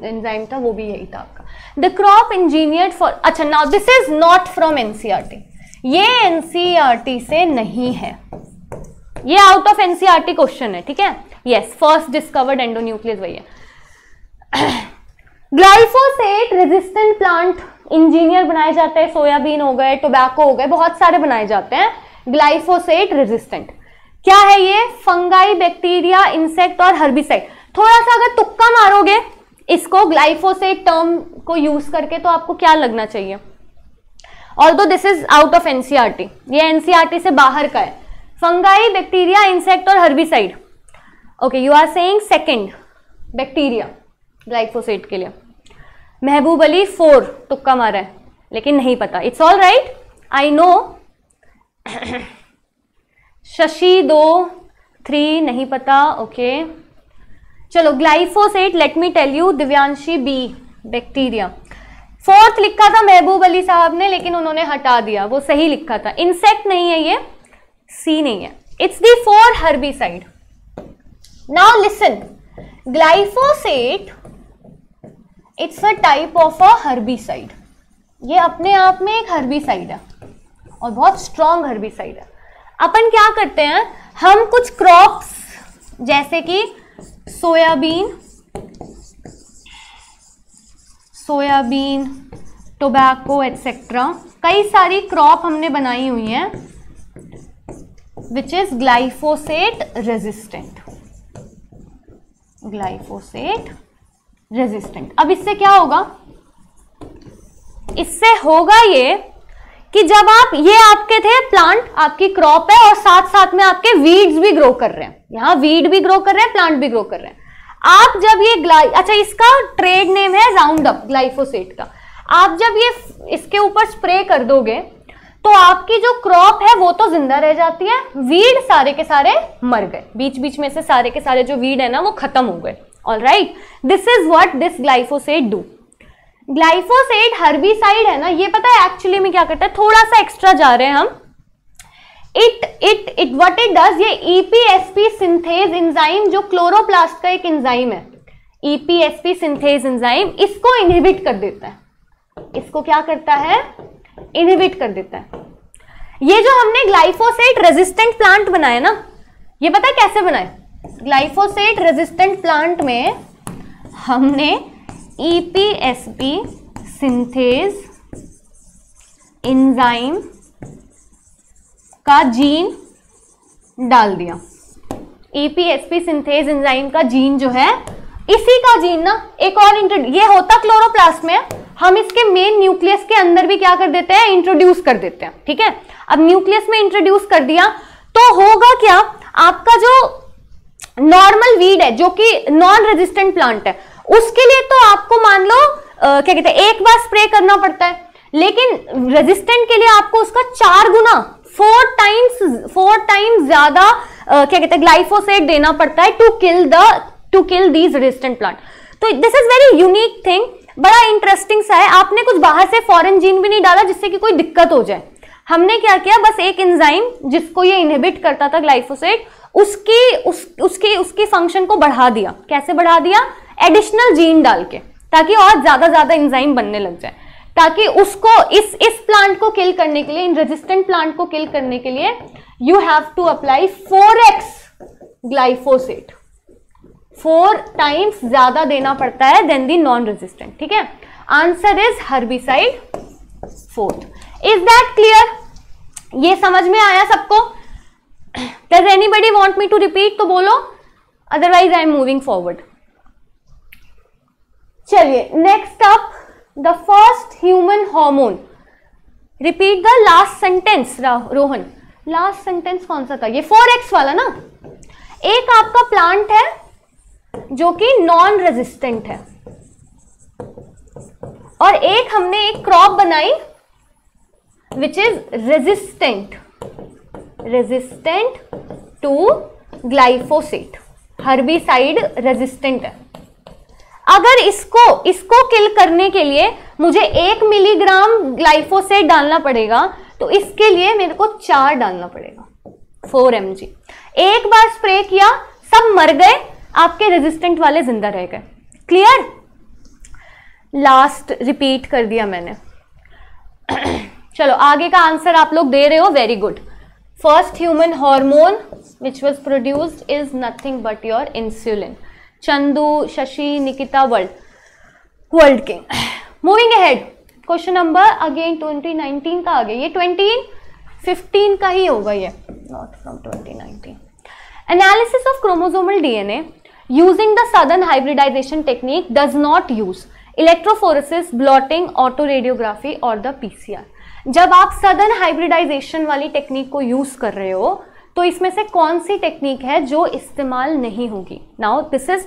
एंजाइम था, वो भी यही था आपका। द क्रॉप इंजीनियर फॉर अच्छा now this is not from NCERT ये एनसीआरटी से नहीं है। ये आउट ऑफ़ एनसीआरटी क्वेश्चन है, ठीक है? यस फ़र्स्ट डिस्कवर्ड एंडोन्यूक्लियस वही है। ग्लाइफोसेट रेजिस्टेंट प्लांट इंजीनियर बनाए जाते हैं सोयाबीन हो गए टोबैको हो गए, बहुत सारे बनाए जाते हैं। ग्लाइफोसेट रेजिस्टेंट क्या है ये? फंगाई, बैक्टीरिया इंसेक्ट और हर्बिसाइड थोड़ा सा अगर तुक्का मारोगे, इसको ग्लाइफोसेट टर्म को यूज़ करके तो आपको क्या लगना चाहिए? Although this is out of NCERT ये एनसीआरटी से बाहर का है. फंगाई, बैक्टीरिया इंसेक्ट और herbicide okay you are saying second bacteria glyphosate के लिए. महबूब अली फोर तुक्का मारा है, लेकिन नहीं पता. It's all right I know Shashi two, three, नहीं पता ओके चलो glyphosate let me tell you Divyanshi B bacteria fourth लिखा था महबूब अली साहब ने, लेकिन उन्होंने हटा दिया, वो सही लिखा था. इंसेक्ट नहीं है ये सी नहीं है. It's the four herbicide now listen glyphosate it's a type of a herbicide ये अपने आप में एक हर्बीसाइड है, और बहुत स्ट्रॉन्ग हर्बीसाइड है. अपन क्या करते हैं, हम कुछ क्रॉप्स जैसे कि सोयाबीन सोयाबीन टोबैको एटसेट्रा कई सारी क्रॉप हमने बनाई हुई हैं which is glyphosate resistant glyphosate resistant अब इससे क्या होगा? इससे होगा ये कि जब आप ये आपके थे प्लांट आपकी क्रॉप है और साथ साथ में आपके वीड्स भी ग्रो कर रहे हैं। यहाँ वीड भी ग्रो कर रहे हैं प्लांट भी ग्रो कर रहे हैं। आप जब ये अच्छा इसका ट्रेड नेम है राउंड अप ग्लाइफोसेट का। आप जब ये इसके ऊपर स्प्रे कर दोगे तो आपकी जो क्रॉप है, वो तो ज़िंदा रह जाती है। वीड सारे के सारे मर गए। बीच बीच में से सारे के सारे जो वीड है ना, वो खत्म हो गए। All right this is what this glyphosate do glyphosate herbicide है ना, ये पता है एक्चुअली में क्या करता है? थोड़ा सा एक्स्ट्रा जा रहे हैं हम। It it it what it does ये ईपीएसपी सिंथेज एंजाइम जो क्लोरोप्लास्ट का एक एंजाइम है। ईपीएसपी सिंथेज एंजाइम इसको इनहिबिट कर देता है। इसको क्या करता है? इनहिबिट कर देता है। ये जो हमने ग्लाइफोसेट रेजिस्टेंट प्लांट बनाया ना, ये पता है कैसे बनाए? ग्लाइफोसेट रेजिस्टेंट प्लांट में हमने ईपीएसपी सिंथेज इंजाइम का जीन डाल दिया। ईपीएसपी सिंथेज एंजाइम का जीन जो है, इसी का जीन ना, एक और इंट्रोड्यूस ये होता क्लोरोप्लास्ट में, हम इसके मेन न्यूक्लियस के अंदर भी क्या कर देते हैं इंट्रोड्यूस कर देते हैं, ठीक है? अब न्यूक्लियस में इंट्रोड्यूस कर दिया तो होगा क्या? आपका जो नॉर्मल वीड है, जो कि नॉन रेजिस्टेंट प्लांट है उसके लिए तो आपको मान लो आ, क्या कहते हैं एक बार स्प्रे करना पड़ता है। लेकिन रेजिस्टेंट के लिए आपको उसका चार गुना फोर टाइम्स फोर टाइम्स ज़्यादा क्या कहते हैं ग्लाइफोसेट देना पड़ता है to kill the to kill these resistant plant तो this is very unique thing बड़ा इंटरेस्टिंग सा है। आपने कुछ बाहर से फॉरेन जीन भी नहीं डाला जिससे कि कोई दिक्कत हो जाए। हमने क्या किया? बस एक एंजाइम जिसको ये इनहिबिट करता था ग्लाइफोसेट उसकी उस उसकी उसकी फ़ंक्शन को बढ़ा दिया। कैसे बढ़ा दिया? एडिशनल जीन डाल के, ताकि और ज़्यादा ज़्यादा एंजाइम बनने लग जाए। ताकि उसको इस इस प्लांट को किल करने के लिए, इन रेजिस्टेंट प्लांट को किल करने के लिए you have to apply four X glyphosate four times ज़्यादा देना पड़ता है देन दी नॉन रेजिस्टेंट ठीक है? Answer is herbicide fourth is that clear ये समझ में आया सबको? Does anybody want me to repeat तो बोलो। Otherwise I am moving forward चलिए next up the first human hormone repeat the last sentence Rohan last sentence कौन सा था? ये फोर एक्स वाला ना? एक आपका प्लांट है, जो कि नॉन रेजिस्टेंट है। और एक हमने एक क्रॉप बनाई which is resistant resistant to glyphosate herbicide resistant है। अगर इसको इसको किल करने के लिए मुझे एक मिलीग्राम ग्लाइफोसेट डालना पड़ेगा तो इसके लिए मेरे को चार डालना पड़ेगा। फोर एम एक बार स्प्रे किया, सब मर गए, आपके रेजिस्टेंट वाले ज़िंदा रह गए। क्लियर लास्ट रिपीट कर दिया मैंने। चलो, आगे का आंसर आप लोग दे रहे हो very good first human hormone which was produced is nothing but your insulin Chandu, Shashi, Nikita, world. World king moving ahead question number again 2019 का आ गया ये 2015 का ही होगा ये। Not from 2019 analysis of chromosomal DNA using the Southern hybridisation technique does not use electrophoresis blotting autoradiography और द पीसीआर जब आप सदन हाइब्रिडाइजेशन वाली टेक्निक को यूज़ कर रहे हो तो इसमें से कौन सी टेक्निक है जो इस्तेमाल नहीं होगी? Now this is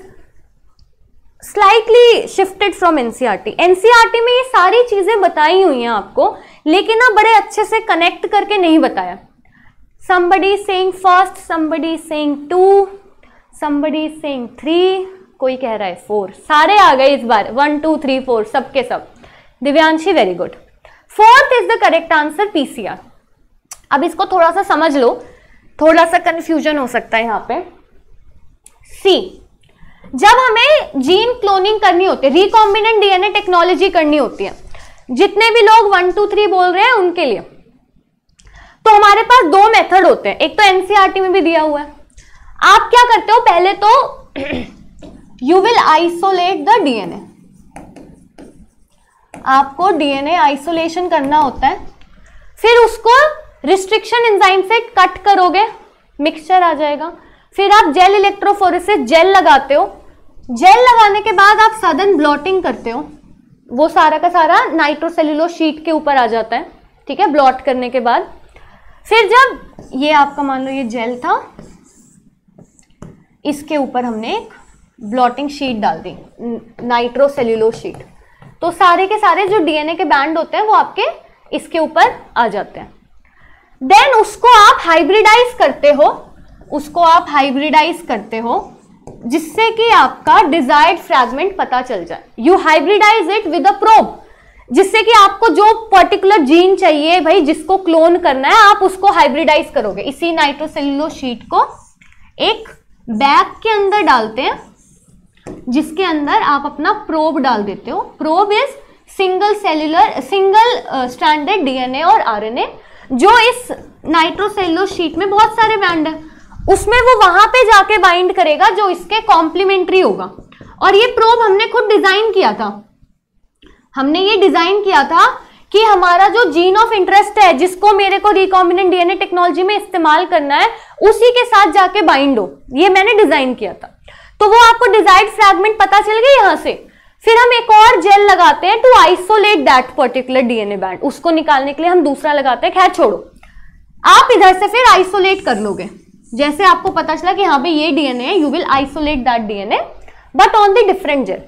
slightly shifted from NCERT NCERT में ये सारी चीज़ें बताई हुई हैं आपको, लेकिन ना बड़े अच्छे से कनेक्ट करके नहीं बताया। Somebody saying first somebody saying two somebody saying three कोई कह रहा है फोर सारे आ गए इस बार। वन टू थ्री फोर सबके सब। Divyanshi very good fourth is the correct answer PCR अब इसको थोड़ा सा समझ लो। थोड़ा सा कंफ्यूजन हो सकता है यहाँ पे। सी जब हमें जीन क्लोनिंग करनी होती है रिकॉम्बिनेंट डीएनए टेक्नोलॉजी करनी होती है, जितने भी लोग वन टू थ्री बोल रहे हैं उनके लिए तो हमारे पास दो मेथड होते हैं। एक तो एनसीआरटी में भी दिया हुआ है। आप क्या करते हो, पहले तो you will isolate the DNA आपको डीएनए आइसोलेशन करना होता है, फिर उसको रिस्ट्रिक्शन एंजाइम से कट करोगे मिक्सचर आ जाएगा। फिर आप जेल इलेक्ट्रोफोरेसिस जेल लगाते हो। जेल लगाने के बाद आप सदन ब्लॉटिंग करते हो। वो सारा का सारा नाइट्रोसेल्युलो शीट के ऊपर आ जाता है, ठीक है ब्लॉट करने के बाद। फिर जब ये आपका मान लो ये जेल था, इसके ऊपर हमने एक ब्लॉटिंग शीट डाल दी नाइट्रोसेल्युलो शीट तो सारे के सारे जो डीएनए के बैंड होते हैं, वो आपके इसके ऊपर आ जाते हैं। देन उसको आप हाइब्रिडाइज करते हो, उसको आप हाइब्रिडाइज करते हो, जिससे कि आपका डिजायर्ड फ्रैगमेंट पता चल जाए। You hybridize it with a probe जिससे कि आपको जो पर्टिकुलर जीन चाहिए, भाई, जिसको क्लोन करना है, आप उसको हाइब्रिडाइज करोगे। इसी नाइट्रोसेल्युलो शीट को एक बैग के अंदर डालते हैं, जिसके अंदर आप अपना प्रोब डाल देते हो। Probe is single cellular single standard DNA और आरएनए जो इस नाइट्रोसेल्युलो शीट में बहुत सारे बैंड है, उसमें वो वहाँ पे जाके बाइंड करेगा जो इसके कॉम्प्लीमेंट्री होगा। और ये प्रोब हमने खुद डिज़ाइन किया था। हमने ये डिज़ाइन किया था कि हमारा जो जीन ऑफ़ इंटरेस्ट है, जिसको मेरे को रिकॉम्बिनेंट डीएनए टेक्नोलॉजी में इस्तेमाल करना है, उसी के साथ जाके बाइंड हो। ये मैंने डिज़ाइन किया था। तो वो आपको डिजाइड फ्रैगमेंट पता चल गया यहाँ से। फिर हम एक और जेल लगाते हैं to isolate that particular DNA band उसको निकालने के लिए हम दूसरा लगाते हैं. खैर, छोड़ो. आप इधर से फिर आइसोलेट कर लोगे. जैसे आपको पता चला कि यहाँ पे ये डीएनए है you will isolate that DNA but on the different gel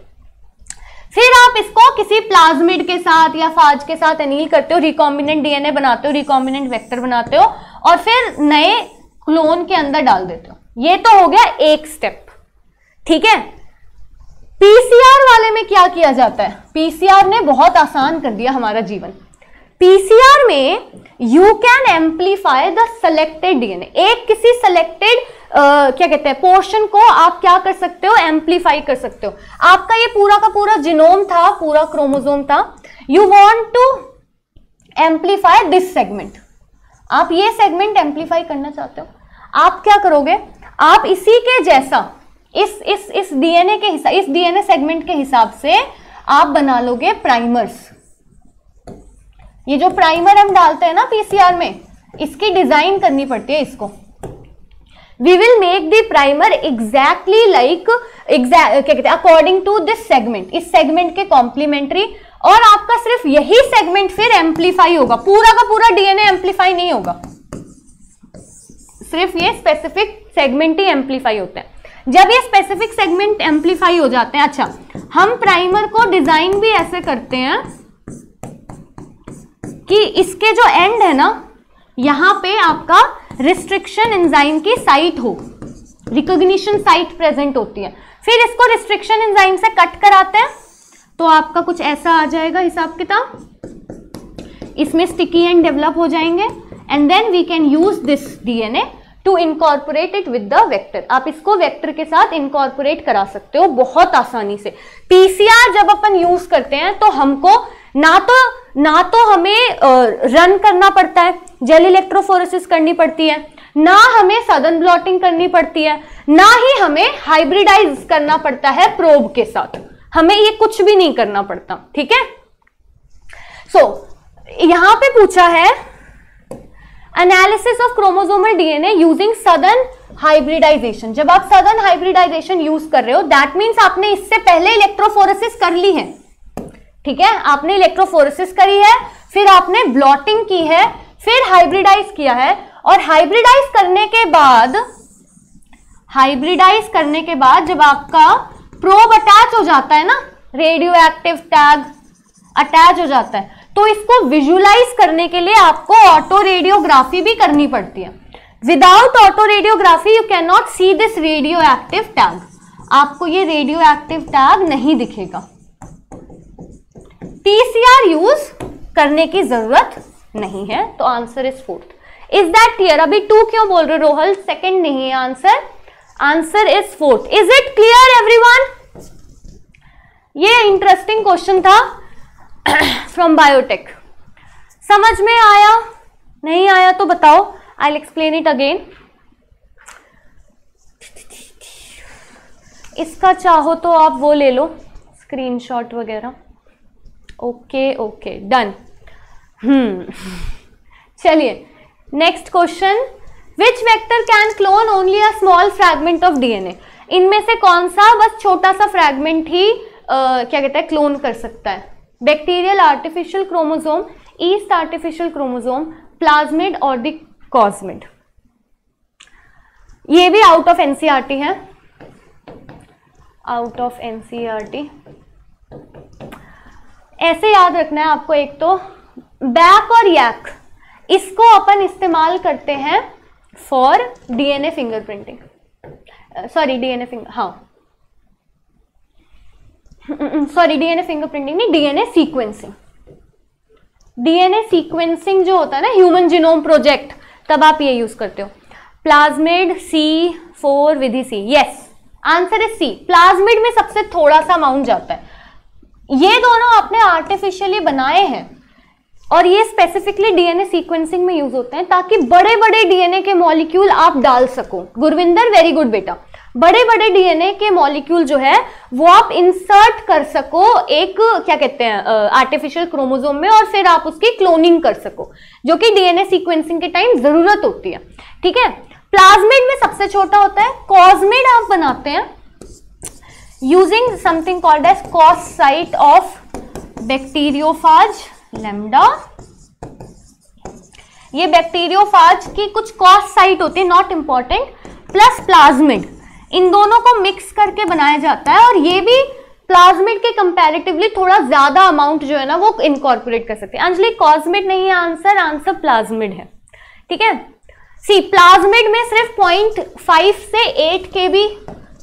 फिर आप इसको किसी प्लाज्मिड के साथ या फाज के साथ एनील करते हो रिकॉम्बिनेंट डीएनए बनाते हो रिकॉम्बिनेंट वेक्टर बनाते हो, और फिर नए क्लोन के अंदर डाल देते हो. ये तो हो गया एक स्टेप ठीक है? पीसीआर वाले में क्या किया जाता है? पीसीआर ने बहुत आसान कर दिया हमारा जीवन। पीसीआर में you can amplify the selected DNA एक किसी सेलेक्टेड क्या कहते हैं पोर्शन को आप क्या कर सकते हो? एम्पलीफाई कर सकते हो। आपका ये पूरा का पूरा जिनोम था, पूरा क्रोमोजोम था। You want to amplify this segment आप ये सेगमेंट एम्पलीफाई करना चाहते हो? आप क्या करोगे? आप इसी के जैसा इस इस इस डीएनए के हिसाब इस डीएनए सेगमेंट के हिसाब से आप बना लोगे प्राइमर्स ये जो प्राइमर हम डालते हैं ना पीसीआर में, इसकी डिज़ाइन करनी पड़ती है इसको। We will make the primer exactly like exact क्या कहते हैं अकॉर्डिंग टू दिस सेगमेंट इस सेगमेंट के कॉम्प्लीमेंट्री और आपका सिर्फ़ यही सेगमेंट फिर एम्पलीफाई होगा। पूरा का पूरा डीएनए एम्पलीफाई नहीं होगा। सिर्फ़ ये स्पेसिफिक सेगमेंट ही एम्पलीफाई होते हैं। जब ये स्पेसिफिक सेगमेंट एम्पलीफाई हो जाते हैं अच्छा हम प्राइमर को डिज़ाइन भी ऐसे करते हैं कि इसके जो एंड है ना, यहाँ पे आपका रिस्ट्रिक्शन एंजाइम की साइट हो। रिकोग्निशन साइट प्रेजेंट होती है। फिर इसको रिस्ट्रिक्शन एंजाइम से कट कराते हैं तो आपका कुछ ऐसा आ जाएगा हिसाब किताब। इसमें स्टिकी एंड डेवलप हो जाएँगे and then we can use this DNA to incorporate it with the vector आप इसको वेक्टर के साथ इनकॉर्पोरेट करा सकते हो बहुत आसानी से। पीसीआर जब अपन यूज़ करते हैं तो हमको ना तो ना तो हमें रन करना पड़ता है जेल इलेक्ट्रोफोरेसिस करनी पड़ती है ना हमें सदन ब्लॉटिंग करनी पड़ती है ना ही हमें हाइब्रिडाइज करना पड़ता है प्रोब के साथ। हमें ये कुछ भी नहीं करना पड़ता ठीक है? सो so, यहाँ पे पूछा है analysis of chromosomal DNA using Southern hybridization जब आप सदन हाइब्रिडाइजेशन यूज़ कर रहे हो दैट मीन्स आपने इससे पहले इलेक्ट्रोफोरेसिस कर ली है। ठीक है? आपने इलेक्ट्रोफोरेसिस करी है, फिर आपने ब्लॉटिंग की है, फिर हाइब्रिडाइज किया है और हाइब्रिडाइज करने के बाद हाइब्रिडाइज करने के बाद जब आपका प्रोब अटैच हो जाता है ना रेडियो एक्टिव टैग अटैच हो जाता है तो इसको विजुलाइज करने के लिए आपको ऑटो रेडियोग्राफी भी करनी पड़ती है। Without auto radiography you can not see this radio active tag आपको ये रेडियो एक्टिव टैग नहीं दिखेगा। पीसीआर यूज़ करने की ज़रूरत नहीं है तो answer is fourth is that clear अभी टू क्यों बोल रहे रोहल सेकंड नहीं है answer answer is fourth is it clear everyone ये इंटरेस्टिंग क्वेश्चन था। फ्रॉम बायोटेक समझ में आया? नहीं आया तो बताओ। आई एक्सप्लेन इट अगेन इसका चाहो तो आप वो ले लो। स्क्रीनशॉट वगैरह। ओके ओके डन हम्म चलिए next question which vector can clone only a small fragment of DNA इनमें से कौन सा बस छोटा सा फ्रैगमेंट ही आ, क्या कहते हैं क्लोन कर सकता है? Bacterial artificial chromosome yeast artificial chromosome plasmid और द कॉस्मिड ये भी आउट ऑफ़ एनसीआरटी है। आउट ऑफ़ एनसीआरटी ऐसे याद रखना है आपको एक तो बैक और यैक इसको अपन इस्तेमाल करते हैं for DNA fingerprinting sorry DNA finger हाँ। सॉरी डीएनए फिंगरप्रिंटिंग नहीं डीएनए सीक्वेंसिंग डीएनए सीक्वेंसिंग जो होता है ना ह्यूमन जीनोम प्रोजेक्ट तब आप ये यूज़ करते हो. Plasmid C four Vidhi C yes answer is C plasmid में सबसे थोड़ा सा अमाउंट जाता है. ये दोनों आपने आर्टिफिशियली बनाए हैं और ये स्पेसिफिकली डीएनए सीक्वेंसिंग में यूज़ होते हैं ताकि बड़े बड़े डीएनए के मॉलिक्यूल आप डाल सको. गुरविंदर वेरी गुड बेटा. बड़े बड़े डीएनए के मॉलिक्यूल जो है, वो आप इंसर्ट कर सको एक, क्या कहते हैं आर्टिफिशियल क्रोमोजोम में और फिर आप उसकी क्लोनिंग कर सको, जो कि डीएनए सीक्वेंसिंग के टाइम ज़रूरत होती है। ठीक है? प्लाज्मिड में सबसे छोटा होता है कॉस्मिड आप बनाते हैं using something called as cos site of bacteriophage lambda ये बैक्टीरियोफाज की कुछ कॉस्ट साइट होती है नॉट इंपॉर्टेंट प्लस प्लाज्मिड इन दोनों को मिक्स करके बनाया जाता है और ये भी प्लाज्मिड के कंपैरेटिवली थोड़ा ज़्यादा अमाउंट जो है ना वो इनकॉर्पोरेट कर सकते हैं। अंजलि कॉस्मिड नहीं है आंसर आंसर प्लाज्मिड है। ठीक है? सी प्लाज्मिड में सिर्फ़ पॉइंट फाइव से एट के बी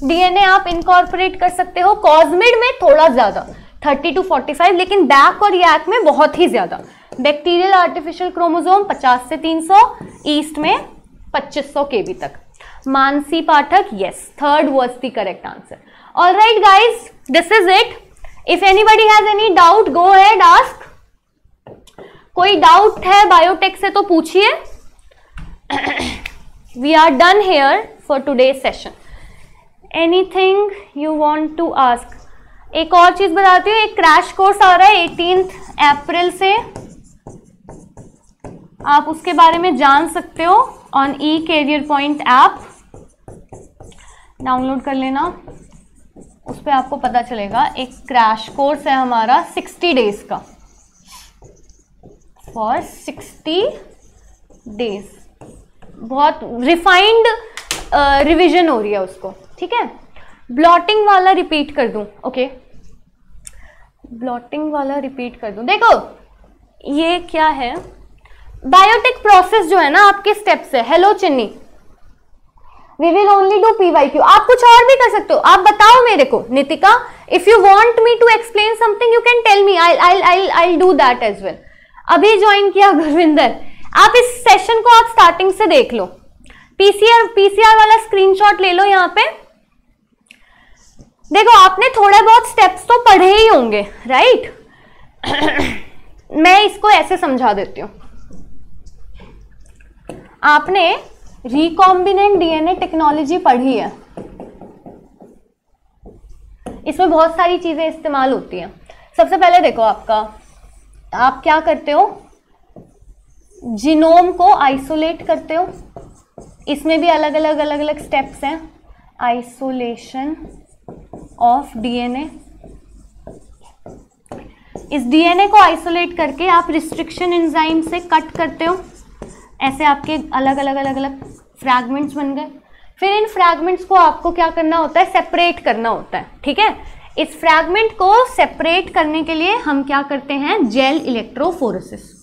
डीएनए आप इनकॉर्पोरेट कर सकते हो। कॉस्मिड में थोड़ा ज़्यादा थर्टी टू फोर्टी फाइव लेकिन बैक और यैक में बहुत ही ज़्यादा। बैक्टीरियल आर्टिफिशियल क्रोमोजोम 50 से 300 ईस्ट में 2500 केबी तक। Mansi Pathak yes third was the correct answer all right guys this is it if anybody has any doubt go head ask कोई डाउट है बायोटेक से तो पूछिए. We are done here for today session anything you want to ask एक और चीज़ बताती हूँ, एक क्रैश कोर्स आ रहा है एटीन अप्रैल से. आप उसके बारे में जान सकते हो on E Career Point app download कर लेना। उस पर आपको पता चलेगा, एक क्रैश कोर्स है हमारा 60 डेज़ का। For 60 days. बहुत रिफाइंड रिवीजन हो रही है उसको, ठीक है? ब्लॉटिंग वाला रिपीट कर दूँ ओके ब्लॉटिंग वाला रिपीट कर दूँ। देखो, ये क्या है? बायोटिक प्रोसेस जो है ना, आपके स्टेप्स है hello Chinni we will only do P Y Q आप कुछ और भी कर सकते हो। आप बताओ मेरे को, Nitika if you want me to explain something you can tell me I I I I do that as well अभी ज्वाइन किया गुरविंदर। आप इस सेशन को आप स्टार्टिंग से देख लो। पीसीआर पीसीआर वाला स्क्रीनशॉट ले लो यहाँ पे। देखो, आपने थोड़े बहुत स्टेप्स तो पढ़े ही होंगे राइट मैं इसको ऐसे समझा देती हूँ। आपने रिकॉम्बिनेंट डीएनए टेक्नोलॉजी पढ़ी है। इसमें बहुत सारी चीज़ें इस्तेमाल होती हैं। सबसे पहले देखो आपका, आप क्या करते हो? जिनोम को आइसोलेट करते हो। इसमें भी अलग अलग अलग अलग स्टेप्स हैं। आइसोलेशन ऑफ़ डीएनए इस डीएनए को आइसोलेट करके आप रिस्ट्रिक्शन एंजाइम से कट करते हो। ऐसे आपके अलग अलग अलग अलग फ्रैगमेंट्स बन गए। फिर इन फ्रैगमेंट्स को आपको क्या करना होता है? सेपरेट करना होता है, ठीक है? इस फ्रैगमेंट को सेपरेट करने के लिए हम क्या करते हैं? जेल इलेक्ट्रोफोरेसिस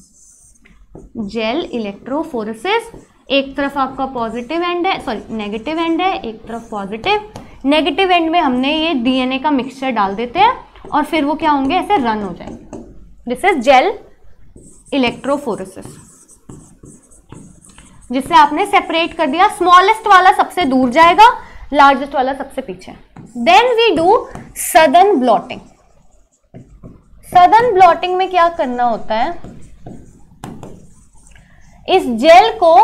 जेल इलेक्ट्रोफोरेसिस एक तरफ़ आपका पॉजिटिव एंड है सॉरी नेगेटिव एंड है, एक तरफ़ पॉजिटिव नेगेटिव एंड में हमने ये डीएनए का मिक्सचर डाल देते हैं और फिर वो क्या होंगे? ऐसे रन हो जाएँगे। दिस इज़ जेल इलेक्ट्रोफोरेसिस जिससे आपने सेपरेट कर दिया। स्मॉलेस्ट वाला सबसे दूर जाएगा लार्जेस्ट वाला सबसे पीछे। Then we do southern blotting southern blotting में क्या करना होता है? इस जेल को,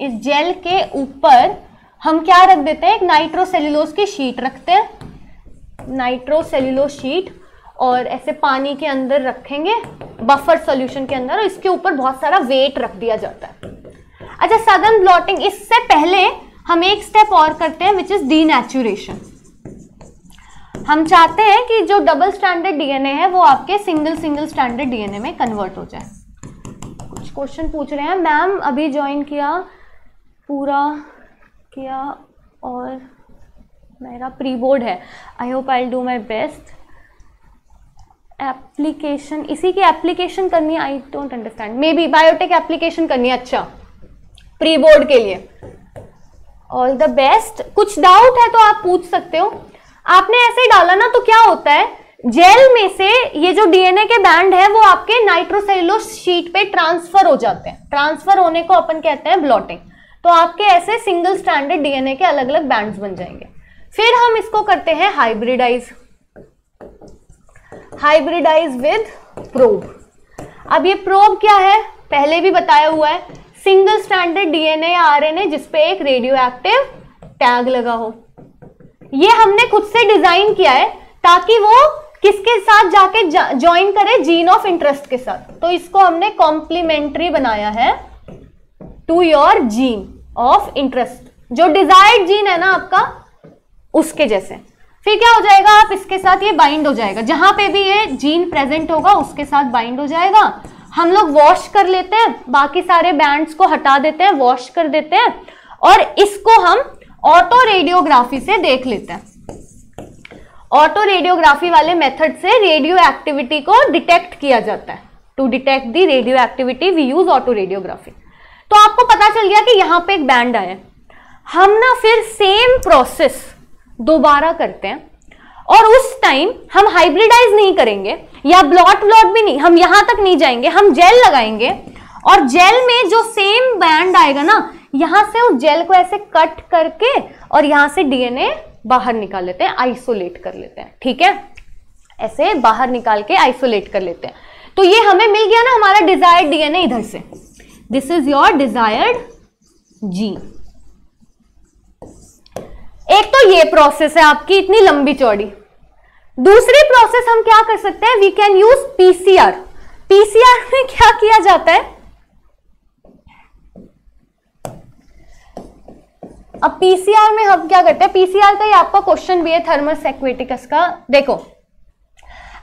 इस जेल के ऊपर हम क्या रख देते हैं? एक नाइट्रोसेल्यूलोज की शीट रखते हैं। नाइट्रोसेल्यूलोज शीट और ऐसे पानी के अंदर रखेंगे बफर सॉल्यूशन के अंदर, और इसके ऊपर बहुत सारा वेट रख दिया जाता है। अच्छा सदन ब्लॉटिंग इससे पहले हम एक स्टेप और करते हैं विच इज़ डीनेचुरेशन हम चाहते हैं कि जो डबल स्टैंडर्ड डीएनए है, वो आपके सिंगल सिंगल स्टैंडर्ड डीएनए में कन्वर्ट हो जाए। कुछ क्वेश्चन पूछ रहे हैं। मैम अभी ज्वाइन किया, पूरा किया, और मेरा प्री बोर्ड है। I hope I do my best application इसी की एप्लीकेशन करनी I don't understand may be biotech application करनी है अच्छा। प्री बोर्ड के लिए। ऑल द बेस्ट कुछ डाउट है तो आप पूछ सकते हो। आपने ऐसे डाला ना तो क्या होता है? जेल में से ये जो डीएनए के बैंड है, वो आपके नाइट्रोसेलुलोज शीट पे ट्रांसफ़र हो जाते हैं। ट्रांसफ़र होने को अपन कहते हैं ब्लॉटिंग तो आपके ऐसे सिंगल स्टैंडर्ड डीएनए के अलग अलग बैंड्स बन जाएँगे। फिर हम इसको करते हैं हाइब्रिडाइज हाइब्रिडाइज विद प्रोब अब ये प्रोब क्या है? पहले भी बताया हुआ है। सिंगल स्टैंडर्ड डीएनए या आरएनए जिसपे एक रेडियो एक्टिव टैग लगा हो। ये हमने खुद से डिज़ाइन किया है ताकि वो किसके साथ जाके ज्वाइन करे जीन ऑफ़ इंटरेस्ट के साथ। तो इसको हमने कॉम्प्लीमेंट्री बनाया है to your gene of interest जो डिजायर्ड जीन है ना आपका, उसके जैसे। फिर क्या हो जाएगा? आप इसके साथ ये बाइंड हो जाएगा। जहाँ पे भी ये जीन प्रेजेंट होगा, उसके साथ बाइंड हो जाएगा। हम लोग वॉश कर लेते हैं, बाकी सारे बैंड्स को हटा देते हैं वॉश कर देते हैं और इसको हम ऑटो रेडियोग्राफी से देख लेते हैं। ऑटो रेडियोग्राफी वाले मेथड से रेडियो एक्टिविटी को डिटेक्ट किया जाता है। To detect the radio activity we use auto radiography तो आपको पता चल गया कि यहाँ पे एक बैंड आया। हम ना फिर सेम प्रोसेस दोबारा करते हैं और उस टाइम हम हाइब्रिडाइज नहीं करेंगे। या ब्लॉट ब्लॉट भी नहीं, हम यहाँ तक नहीं जाएँगे, हम जेल लगाएँगे। और जेल में जो सेम बैंड आएगा ना, यहाँ से उस जेल को ऐसे कट करके और यहाँ से डीएनए बाहर निकाल लेते हैं आइसोलेट कर लेते हैं, ठीक है? ऐसे बाहर निकाल के आइसोलेट कर लेते हैं। तो ये हमें मिल गया ना हमारा डिजायर्ड डीएनए इधर से। This is your desired gene एक तो ये प्रोसेस है आपकी, इतनी लंबी चौड़ी। दूसरी प्रोसेस हम क्या कर सकते हैं? We can use PCR PCR में क्या किया जाता है? अब पीसीआर में हम क्या करते हैं? पीसीआर का ही आपका क्वेश्चन भी है थर्मस एक्वेटिकस का। देखो,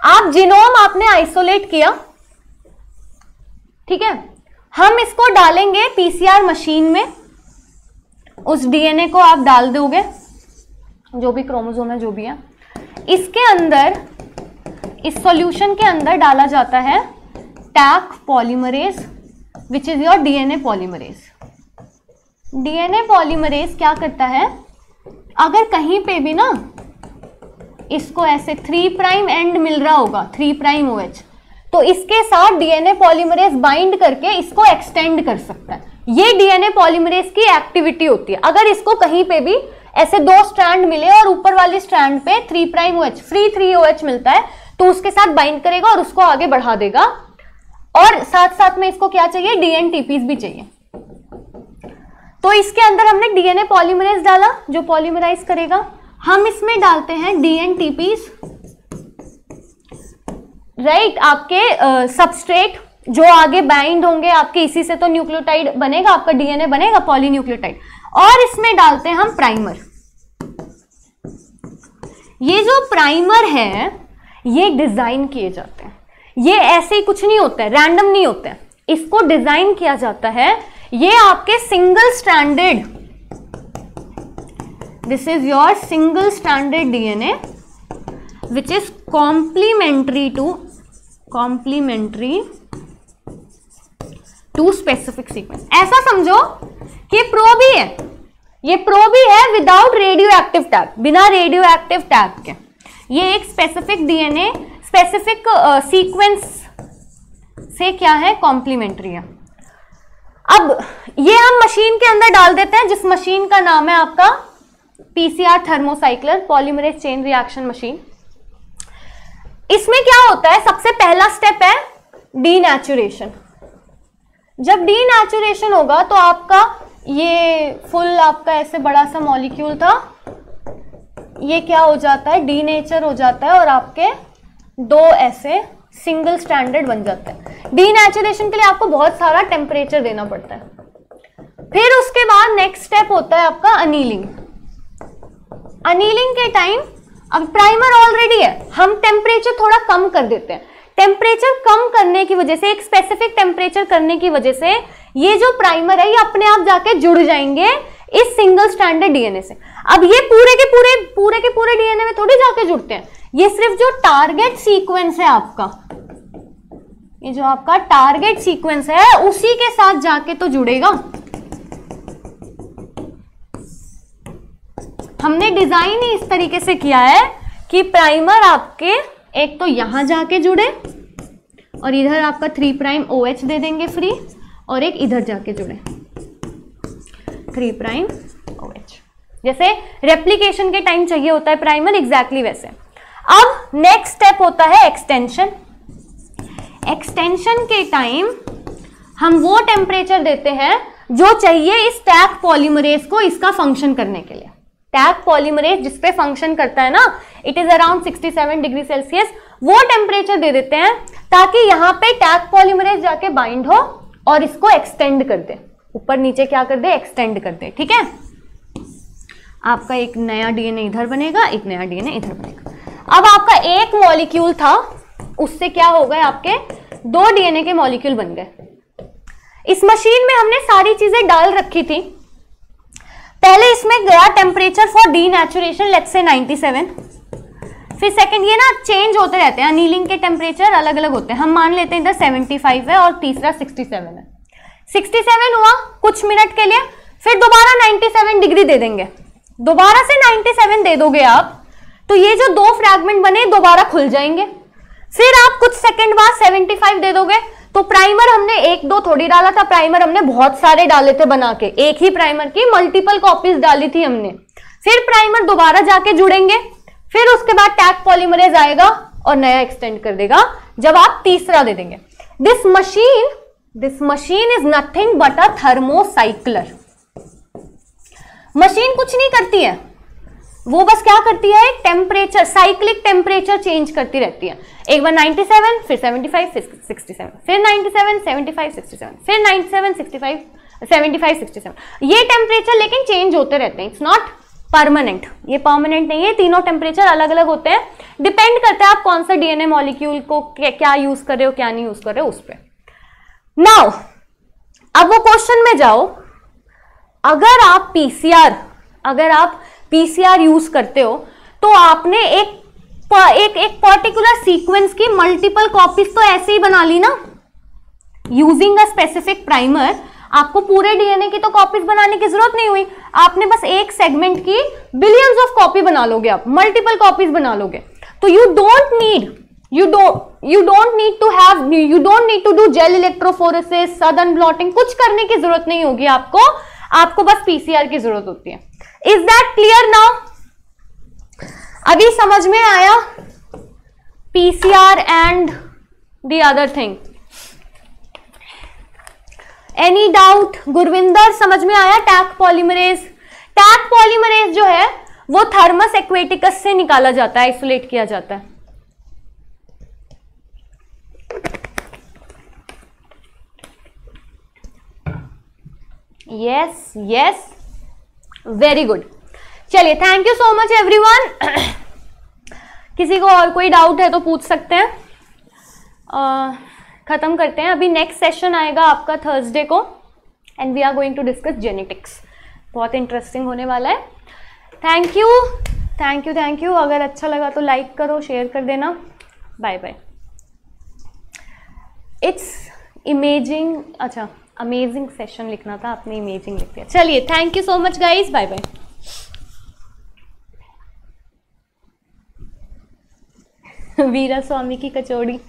आप जिनोम आपने आइसोलेट किया, ठीक है? हम इसको डालेंगे पीसीआर मशीन में। उस डीएनए को आप डाल दोगे, जो भी क्रोमोसोम है, जो भी है। इसके अंदर, इस सॉल्यूशन के अंदर डाला जाता है Taq polymerase which is your DNA polymerase DNA polymerase क्या करता है? अगर कहीं पे भी ना, इसको ऐसे थ्री प्राइम एंड मिल रहा होगा थ्री प्राइम ओ एच तो इसके साथ डीएनए पॉलीमरेज बाइंड करके इसको एक्सटेंड कर सकता है। ये डीएनए पॉलीमरेज की एक्टिविटी होती है। अगर इसको कहीं पे भी ऐसे दो स्ट्रैंड मिले और ऊपर वाले स्ट्रैंड पे three prime O H free three O H मिलता है तो उसके साथ बाइंड करेगा और उसको आगे बढ़ा देगा। और साथ साथ में इसको क्या चाहिए? डीएनटीपीज भी चाहिए। तो इसके अंदर हमने डीएनए पॉलीमरेज डाला, जो पॉलीमराइज करेगा। हम इसमें डालते हैं डीएनटीपीज राइट आपके सबस्ट्रेट जो आगे बाइंड होंगे, आपके इसी से तो न्यूक्लियोटाइड बनेगा, आपका डीएनए बनेगा पॉलीन्यूक्लियोटाइड और इसमें डालते हैं हम प्राइमर ये जो प्राइमर है, ये डिज़ाइन किए जाते हैं. ये ऐसे ही कुछ नहीं होता है रैंडम नहीं होता. है इसको डिज़ाइन किया जाता है. ये आपके single standard this is your single standard DNA which is complementary to complementary to specific sequence ऐसा समझो कि प्रो भी है। ये प्रो भी है विदाउट रेडियो एक्टिव टैग बिना रेडियो एक्टिव टैग के। ये एक स्पेसिफिक डीएनए स्पेसिफिक सीक्वेंस से क्या है? कॉम्प्लीमेंट्री है। अब ये हम मशीन के अंदर डाल देते हैं, जिस मशीन का नाम है आपका PCR thermocycler polymerase chain reaction machine इसमें क्या होता है? सबसे पहला स्टेप है डीनेचुरेशन जब डीनेचुरेशन होगा तो आपका ये फुल आपका ऐसे बड़ा सा मॉलिक्यूल था, ये क्या हो जाता है? डीनेचर हो जाता है और आपके दो ऐसे सिंगल स्टैंडर्ड बन जाते हैं। डीनेचुरेशन के लिए आपको बहुत सारा टेम्परेचर देना पड़ता है। फिर उसके बाद नेक्स्ट स्टेप होता है आपका अनिलिंग अनिलिंग के टाइम अब प्राइमर ऑलरेडी है, हम टेम्परेचर थोड़ा कम कर देते हैं। टेम्परेचर कम करने की वजह से, एक स्पेसिफिक टेम्परेचर करने की वजह से, ये जो प्राइमर है, ये अपने आप जाके जुड़ जाएँगे इस सिंगल स्टैंडर्ड डीएनए से। अब ये पूरे के पूरे पूरे के पूरे डीएनए में थोड़ी जाके जुड़ते हैं। ये सिर्फ़ जो टारगेट सीक्वेंस है आपका, ये जो आपका टारगेट सीक्वेंस है, उसी के साथ जाके तो जुड़ेगा। हमने डिज़ाइन ही इस तरीके से किया है कि प्राइमर आपके, एक तो यहाँ जाके जुड़े और इधर आपका थ्री प्राइम ओ OH दे देंगे फ्री और एक इधर जाके जुड़े। थ्री प्राइम ओ OH जैसे रेप्लीकेशन के टाइम चाहिए होता है प्राइमर एग्जैक्टली वैसे। अब नेक्स्ट स्टेप होता है एक्सटेंशन एक्सटेंशन के टाइम हम वो टेम्परेचर देते हैं जो चाहिए इस टैग पॉलीमरेज को इसका फ़ंक्शन करने के लिए। टैग पॉलीमरेज जिसपे फ़ंक्शन करता है ना it is around 67 degree Celsius वो टेम्परेचर दे देते हैं ताकि यहाँ पे टैग पॉलीमरेज जाके बाइंड हो और इसको एक्सटेंड कर दे। ऊपर नीचे क्या कर दे? एक्सटेंड कर दे, ठीक है? आपका एक नया डीएनए इधर बनेगा, एक नया डीएनए इधर बनेगा। अब आपका एक मॉलिक्यूल था, उससे क्या हो गए आपके? दो डीएनए के मॉलिक्यूल बन गए। इस मशीन में हमने सारी चीज़ें डाल रखी थी। पहले इसमें गया टेम्परेचर फॉर डी नेचुरेशन लेट से 97 फिर सेकंड ये ना चेंज होते रहते हैं अनीलिंग के टेम्परेचर अलग अलग होते हैं। हम मान लेते हैं इधर 75 है और तीसरा 67 है। 67 हुआ कुछ मिनट के लिए, फिर दोबारा 97 डिग्री दे देंगे। दोबारा से 97 दे दोगे आप तो ये जो दो फ्रैगमेंट बने, दोबारा खुल जाएँगे। फिर आप कुछ सेकंड बाद 75 दे दोगे तो प्राइमर हमने एक दो थोड़ी डाला था प्राइमर हमने बहुत सारे डाले थे बना के। एक ही प्राइमर की मल्टीपल कॉपीज डाली थी हमने। फिर प्राइमर दोबारा जाके जुड़ेंगे। फिर उसके बाद टैग पॉलीमरेज आएगा और नया एक्सटेंड कर देगा। जब आप तीसरा दे देंगे। This machine this machine is nothing but a thermocycler machine कुछ नहीं करती है। वो बस क्या करती है? टेम्परेचर साइक्लिक टेम्परेचर चेंज करती रहती है। एक बार 97 फिर 75 फिर 67 फिर 97 75 67 फिर 97 65 75 67 ये टेम्परेचर लेकिन चेंज होते रहते हैं। इट्स नॉट परमानेंट ये परमानेंट नहीं है तीनों टेम्परेचर अलग अलग होते हैं। डिपेंड करता है आप कौन सा डीएनए मॉलिक्यूल को क्या यूज़ कर रहे हो, क्या नहीं यूज़ कर रहे हो उस पर नाउ अब वो क्वेश्चन में जाओ। अगर आप पीसीआर अगर आप पीसीआर यूज़ करते हो तो आपने एक एक एक पर्टिकुलर सीक्वेंस की मल्टीपल कॉपीज तो ऐसे ही बना ली ना। यूजिंग अ स्पेसिफिक प्राइमर आपको पूरे डीएनए की तो कॉपीज बनाने की ज़रूरत नहीं हुई। आपने बस एक सेगमेंट की बिलियंस ऑफ़ कॉपी बना लोगे आप मल्टीपल कॉपीज बना लोगे। तो you don't need you don't you don't need to have you don't need to do gel electrophoresis Southern blotting कुछ करने की ज़रूरत नहीं होगी आपको। आपको बस पीसीआर की ज़रूरत होती है। इज़ दैट क्लियर नाउ अभी समझ में आया? PCR and the other thing any doubt Gurvinder समझ में आया टैक पॉलीमरेज टैक पॉलीमरेज जो है वो थर्मस एक्वेटिकस से निकाला जाता है आइसोलेट किया जाता है। यस यस वेरी गुड चलिए thank you so much everyone किसी को और कोई डाउट है तो पूछ सकते हैं। Uh, ख़त्म करते हैं। अभी नेक्स्ट सेशन आएगा आपका थर्सडे को and we are going to discuss genetics बहुत इंटरेस्टिंग होने वाला है। Thank you thank you thank you अगर अच्छा लगा तो लाइक करो शेयर कर देना। बाय बाय इट्स इमेजिंग अच्छा अमेजिंग सेशन लिखना था, आपने इमेजिंग लिख दिया। चलिए thank you so much guys bye bye Veera Swami की कचौड़ी।